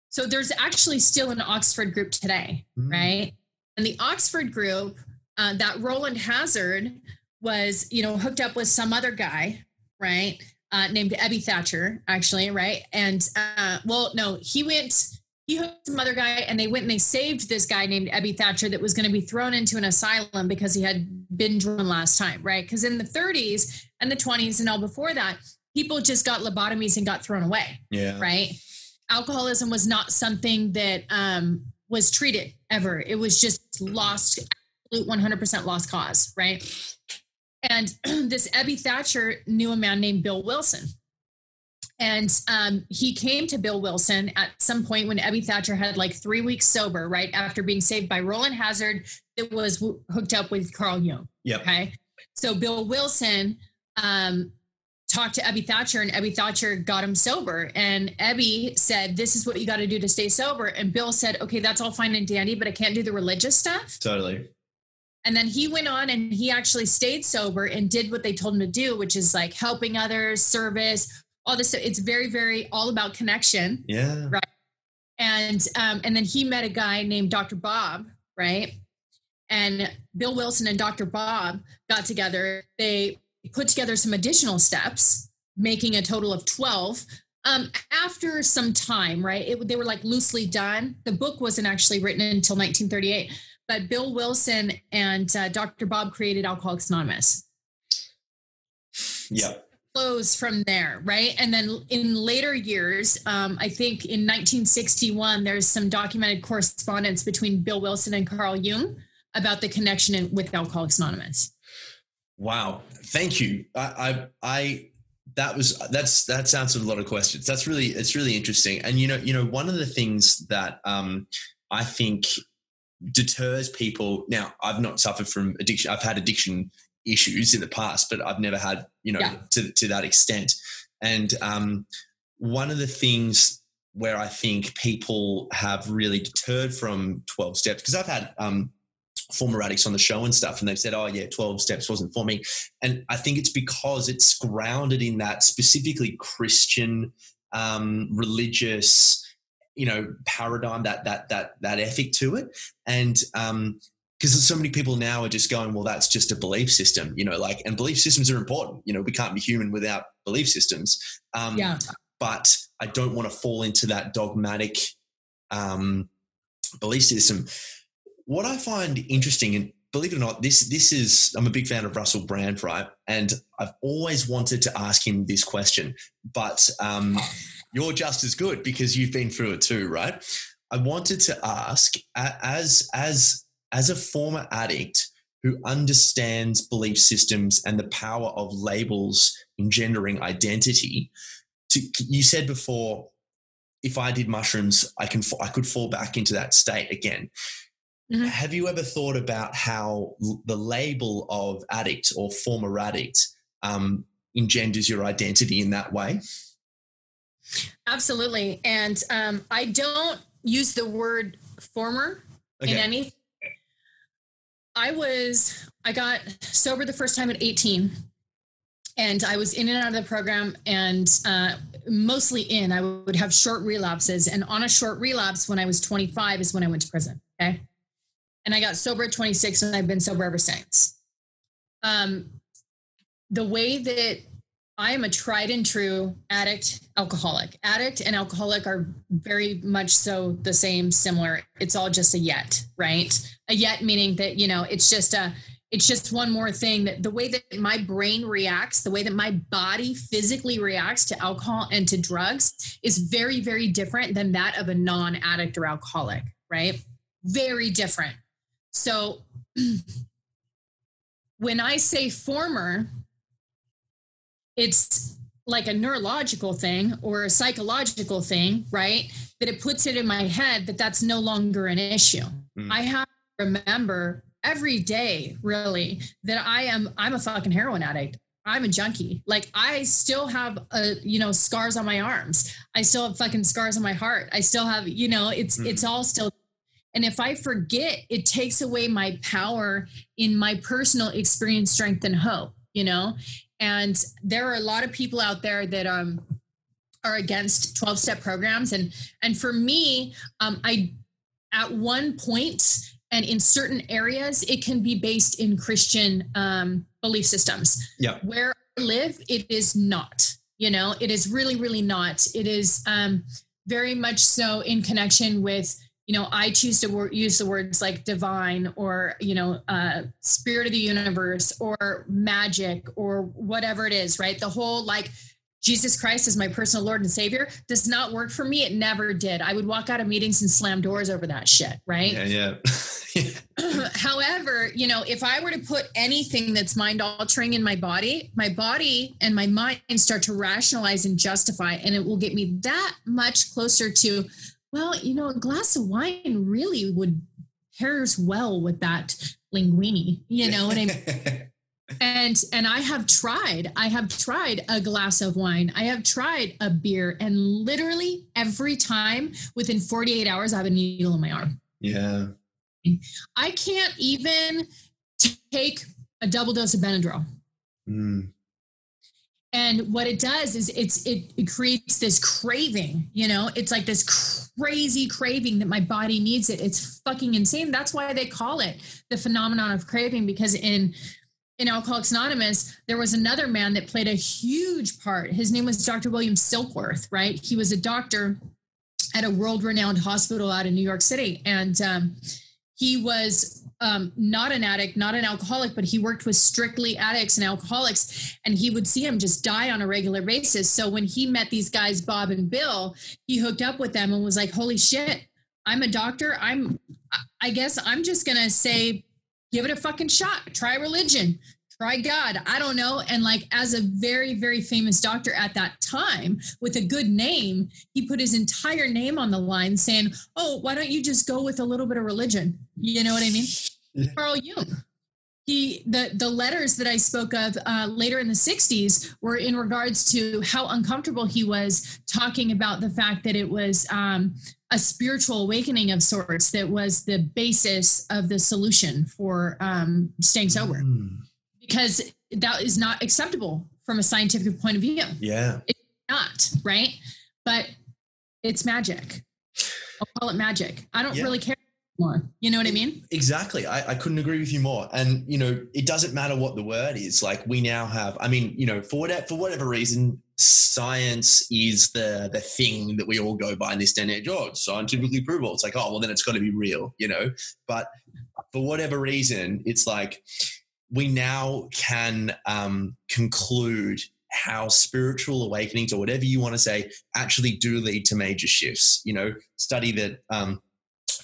So there's actually still an oxford group today Mm. right? And the oxford group uh, that rowland hazard was you know hooked up with some other guy right uh, named ebby thatcher actually right? And uh, well no he went he hooked some other guy and they went and they saved this guy named Ebby Thatcher that was going to be thrown into an asylum because he had been drawn last time, right? Because in the 30s and the 20s and all before that, people just got lobotomies and got thrown away, Yeah. right? alcoholism was not something that um, was treated ever. It was just lost, absolute 100% lost cause, right? And this Ebby Thatcher knew a man named Bill Wilson. And um, he came to Bill Wilson at some point when Ebby Thatcher had like three weeks sober, right after being saved by Rowland Hazard, that was w- hooked up with Carl Jung. Yep. Okay. So Bill Wilson um, talked to Ebby Thatcher, and Ebby Thatcher got him sober. And Ebby said, "This is what you got to do to stay sober." And Bill said, "Okay, that's all fine and dandy, but I can't do the religious stuff." Totally. And then he went on and he actually stayed sober and did what they told him to do, which is like helping others, service, all this. It's very, very all about connection. Yeah. Right. And um, and then he met a guy named Dr. Bob, right? And Bill Wilson and Dr. Bob got together. They put together some additional steps, making a total of 12. Um, after some time, right? It, they were like loosely done. The book wasn't actually written until 1938, but Bill Wilson and uh, Dr. Bob created Alcoholics Anonymous. Yeah. Flows from there, right? And then in later years, um, I think in 1961, there's some documented correspondence between Bill Wilson and Carl Jung about the connection in, with Alcoholics Anonymous. Wow. Thank you. I, I, I, that was, that's, that's answered a lot of questions. That's really, it's really interesting. And, you know, you know, one of the things that, um, I think deters people. Now, I've not suffered from addiction. I've had addiction issues in the past, but I've never had, you know, yeah. to, to that extent. And, um, one of the things where I think people have really deterred from 12 steps, because I've had, um, former addicts on the show and stuff and they've said oh yeah 12 steps wasn't for me and i think it's because it's grounded in that specifically christian um, religious you know paradigm that that that that ethic to it and um because so many people now are just going well that's just a belief system you know like and belief systems are important you know we can't be human without belief systems um yeah. but i don't want to fall into that dogmatic um belief system what I find interesting, and believe it or not, this this is I'm a big fan of Russell Brand, right? And I've always wanted to ask him this question, but um, you're just as good because you've been through it too, right? I wanted to ask, as as as a former addict who understands belief systems and the power of labels engendering identity. To, you said before, if I did mushrooms, I can I could fall back into that state again. Mm-hmm. Have you ever thought about how the label of addict or former addict um, engenders your identity in that way? Absolutely. And um, I don't use the word former okay. in any. I was, I got sober the first time at 18 and I was in and out of the program and uh, mostly in. I would have short relapses. And on a short relapse, when I was 25, is when I went to prison. Okay and I got sober at 26 and I've been sober ever since. Um, the way that I am a tried and true addict, alcoholic. Addict and alcoholic are very much so the same, similar. It's all just a yet, right? A yet meaning that, you know, it's just a, it's just one more thing that the way that my brain reacts, the way that my body physically reacts to alcohol and to drugs is very, very different than that of a non addict or alcoholic, right? Very different. So when I say former, it's like a neurological thing or a psychological thing, right? That it puts it in my head that that's no longer an issue. Mm. I have to remember every day, really, that I am, I'm a fucking heroin addict. I'm a junkie. Like I still have a, uh, you know, scars on my arms. I still have fucking scars on my heart. I still have, you know, it's, mm. it's all still and if I forget, it takes away my power in my personal experience, strength, and hope, you know? And there are a lot of people out there that um are against 12 step programs. And and for me, um, I at one point and in certain areas, it can be based in Christian um, belief systems. Yeah. Where I live, it is not. You know, it is really, really not. It is um, very much so in connection with you know i choose to wor- use the words like divine or you know uh, spirit of the universe or magic or whatever it is right the whole like Jesus Christ is my personal Lord and Savior does not work for me. It never did. I would walk out of meetings and slam doors over that shit, right? Yeah, yeah. However, you know, if I were to put anything that's mind altering in my body, my body and my mind start to rationalize and justify, and it will get me that much closer to, well, you know, a glass of wine really would pairs well with that linguine. You know what I mean? and and i have tried i have tried a glass of wine i have tried a beer and literally every time within 48 hours i have a needle in my arm yeah i can't even take a double dose of benadryl mm. And what it does is it's it, it creates this craving you know it's like this crazy craving that my body needs it it's fucking insane that's why they call it the phenomenon of craving because in in Alcoholics Anonymous, there was another man that played a huge part. His name was Dr. William Silkworth, right? He was a doctor at a world renowned hospital out in New York City. And um, he was um, not an addict, not an alcoholic, but he worked with strictly addicts and alcoholics. And he would see them just die on a regular basis. So when he met these guys, Bob and Bill, he hooked up with them and was like, holy shit, I'm a doctor. I'm, I guess I'm just going to say, give it a fucking shot. Try religion. Try God. I don't know. And like, as a very, very famous doctor at that time with a good name, he put his entire name on the line saying, Oh, why don't you just go with a little bit of religion? You know what I mean? Carl Jung. He the the letters that I spoke of uh, later in the '60s were in regards to how uncomfortable he was talking about the fact that it was um, a spiritual awakening of sorts that was the basis of the solution for um, staying sober mm. because that is not acceptable from a scientific point of view yeah it's not right but it's magic i'll call it magic i don't yeah. really care more you know what i mean exactly I, I couldn't agree with you more and you know it doesn't matter what the word is like we now have i mean you know for whatever for whatever reason science is the the thing that we all go by in this day and age. Oh, it's scientifically provable. It's like, oh, well, then it's got to be real, you know. But for whatever reason, it's like we now can um, conclude how spiritual awakenings or whatever you want to say actually do lead to major shifts. You know, study that um,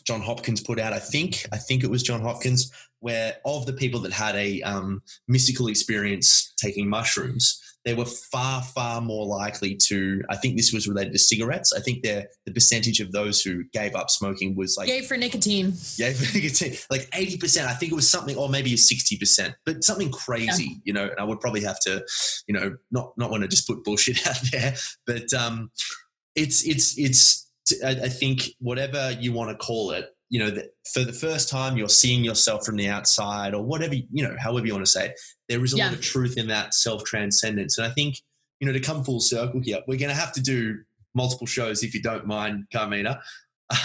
John Hopkins put out. I think I think it was John Hopkins, where of the people that had a um, mystical experience taking mushrooms they were far, far more likely to. I think this was related to cigarettes. I think the the percentage of those who gave up smoking was like gave for nicotine. Yeah, for nicotine, like eighty percent. I think it was something, or maybe sixty percent, but something crazy, yeah. you know. And I would probably have to, you know, not not want to just put bullshit out there, but um, it's it's it's. I think whatever you want to call it, you know, that for the first time you're seeing yourself from the outside or whatever, you know, however you want to say it, there is a yeah. lot of truth in that self transcendence. And I think, you know, to come full circle here, we're going to have to do multiple shows if you don't mind, Carmina.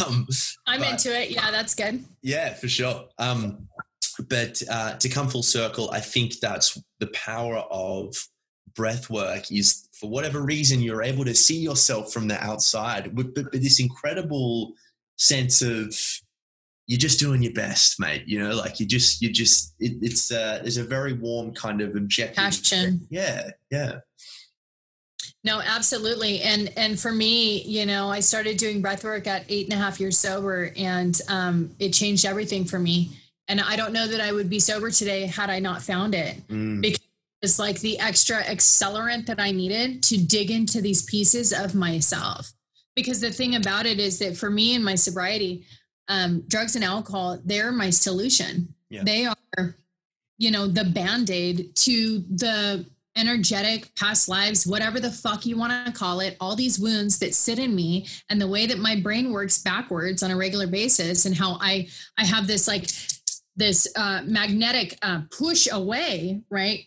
Um, I'm but, into it. Yeah, that's good. Yeah, for sure. Um, but uh, to come full circle, I think that's the power of breath work is for whatever reason you're able to see yourself from the outside with, with, with this incredible sense of you're just doing your best, mate. You know, like you just, you just, it, it's, uh, there's a very warm kind of objective. Passion. Yeah. Yeah. No, absolutely. And, and for me, you know, I started doing breath work at eight and a half years sober and, um, it changed everything for me. And I don't know that I would be sober today had I not found it mm. because it's like the extra accelerant that I needed to dig into these pieces of myself. Because the thing about it is that for me and my sobriety, um, drugs and alcohol, they're my solution. Yeah. They are, you know, the band aid to the energetic past lives, whatever the fuck you want to call it, all these wounds that sit in me and the way that my brain works backwards on a regular basis and how I, I have this like, this uh, magnetic uh, push away, right?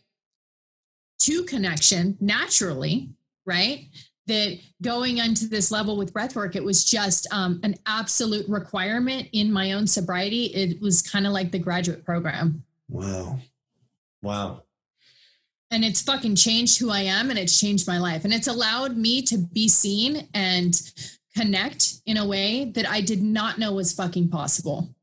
To connection naturally, right? that going into this level with breathwork, it was just um, an absolute requirement in my own sobriety. It was kind of like the graduate program. Wow. Wow. And it's fucking changed who I am and it's changed my life. And it's allowed me to be seen and connect in a way that I did not know was fucking possible.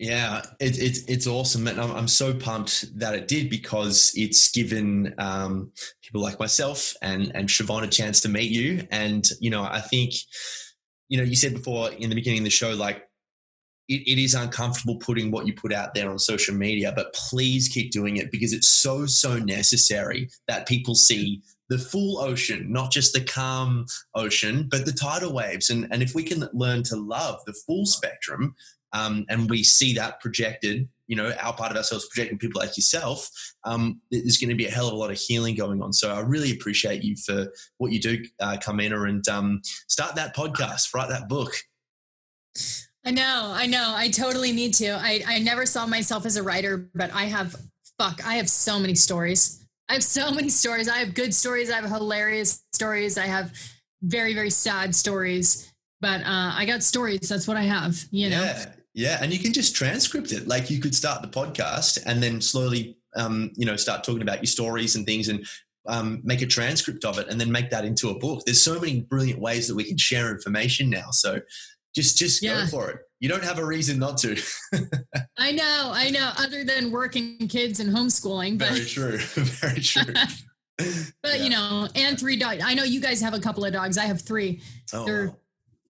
Yeah, it, it, it's awesome. And I'm, I'm so pumped that it did because it's given um, people like myself and, and Siobhan a chance to meet you. And, you know, I think, you know, you said before in the beginning of the show, like, it, it is uncomfortable putting what you put out there on social media, but please keep doing it because it's so, so necessary that people see the full ocean, not just the calm ocean, but the tidal waves. And, and if we can learn to love the full spectrum, um, and we see that projected, you know, our part of ourselves projecting people like yourself, um, there's going to be a hell of a lot of healing going on. So I really appreciate you for what you do, uh, Carmina, and um, start that podcast, write that book. I know, I know. I totally need to. I, I never saw myself as a writer, but I have, fuck, I have so many stories. I have so many stories. I have good stories. I have hilarious stories. I have very, very sad stories. But uh, I got stories. That's what I have, you know? Yeah, yeah. And you can just transcript it. Like you could start the podcast and then slowly, um, you know, start talking about your stories and things and um, make a transcript of it and then make that into a book. There's so many brilliant ways that we can share information now. So just just yeah. go for it. You don't have a reason not to. I know, I know. Other than working kids and homeschooling, but very true, very true. but yeah. you know, and three dogs. I know you guys have a couple of dogs. I have three. Oh, They're,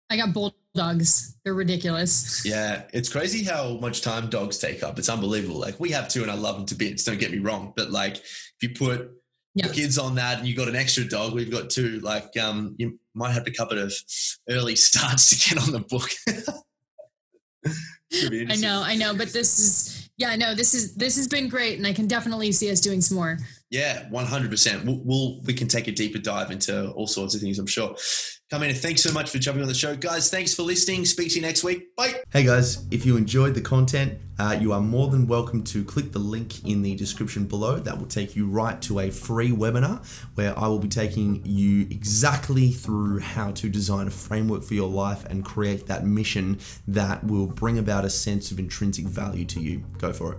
I got bulldogs. They're ridiculous. Yeah, it's crazy how much time dogs take up. It's unbelievable. Like we have two, and I love them to bits. Don't get me wrong, but like if you put yep. kids on that and you've got an extra dog, we've got two. Like um, you might have a couple of early starts to get on the book. I know, I know, but this is yeah, no, this is this has been great, and I can definitely see us doing some more. Yeah, one hundred percent. We'll we can take a deeper dive into all sorts of things. I'm sure. Carmina, thanks so much for jumping on the show. Guys, thanks for listening. Speak to you next week. Bye. Hey guys, if you enjoyed the content, uh, you are more than welcome to click the link in the description below. That will take you right to a free webinar where I will be taking you exactly through how to design a framework for your life and create that mission that will bring about a sense of intrinsic value to you. Go for it.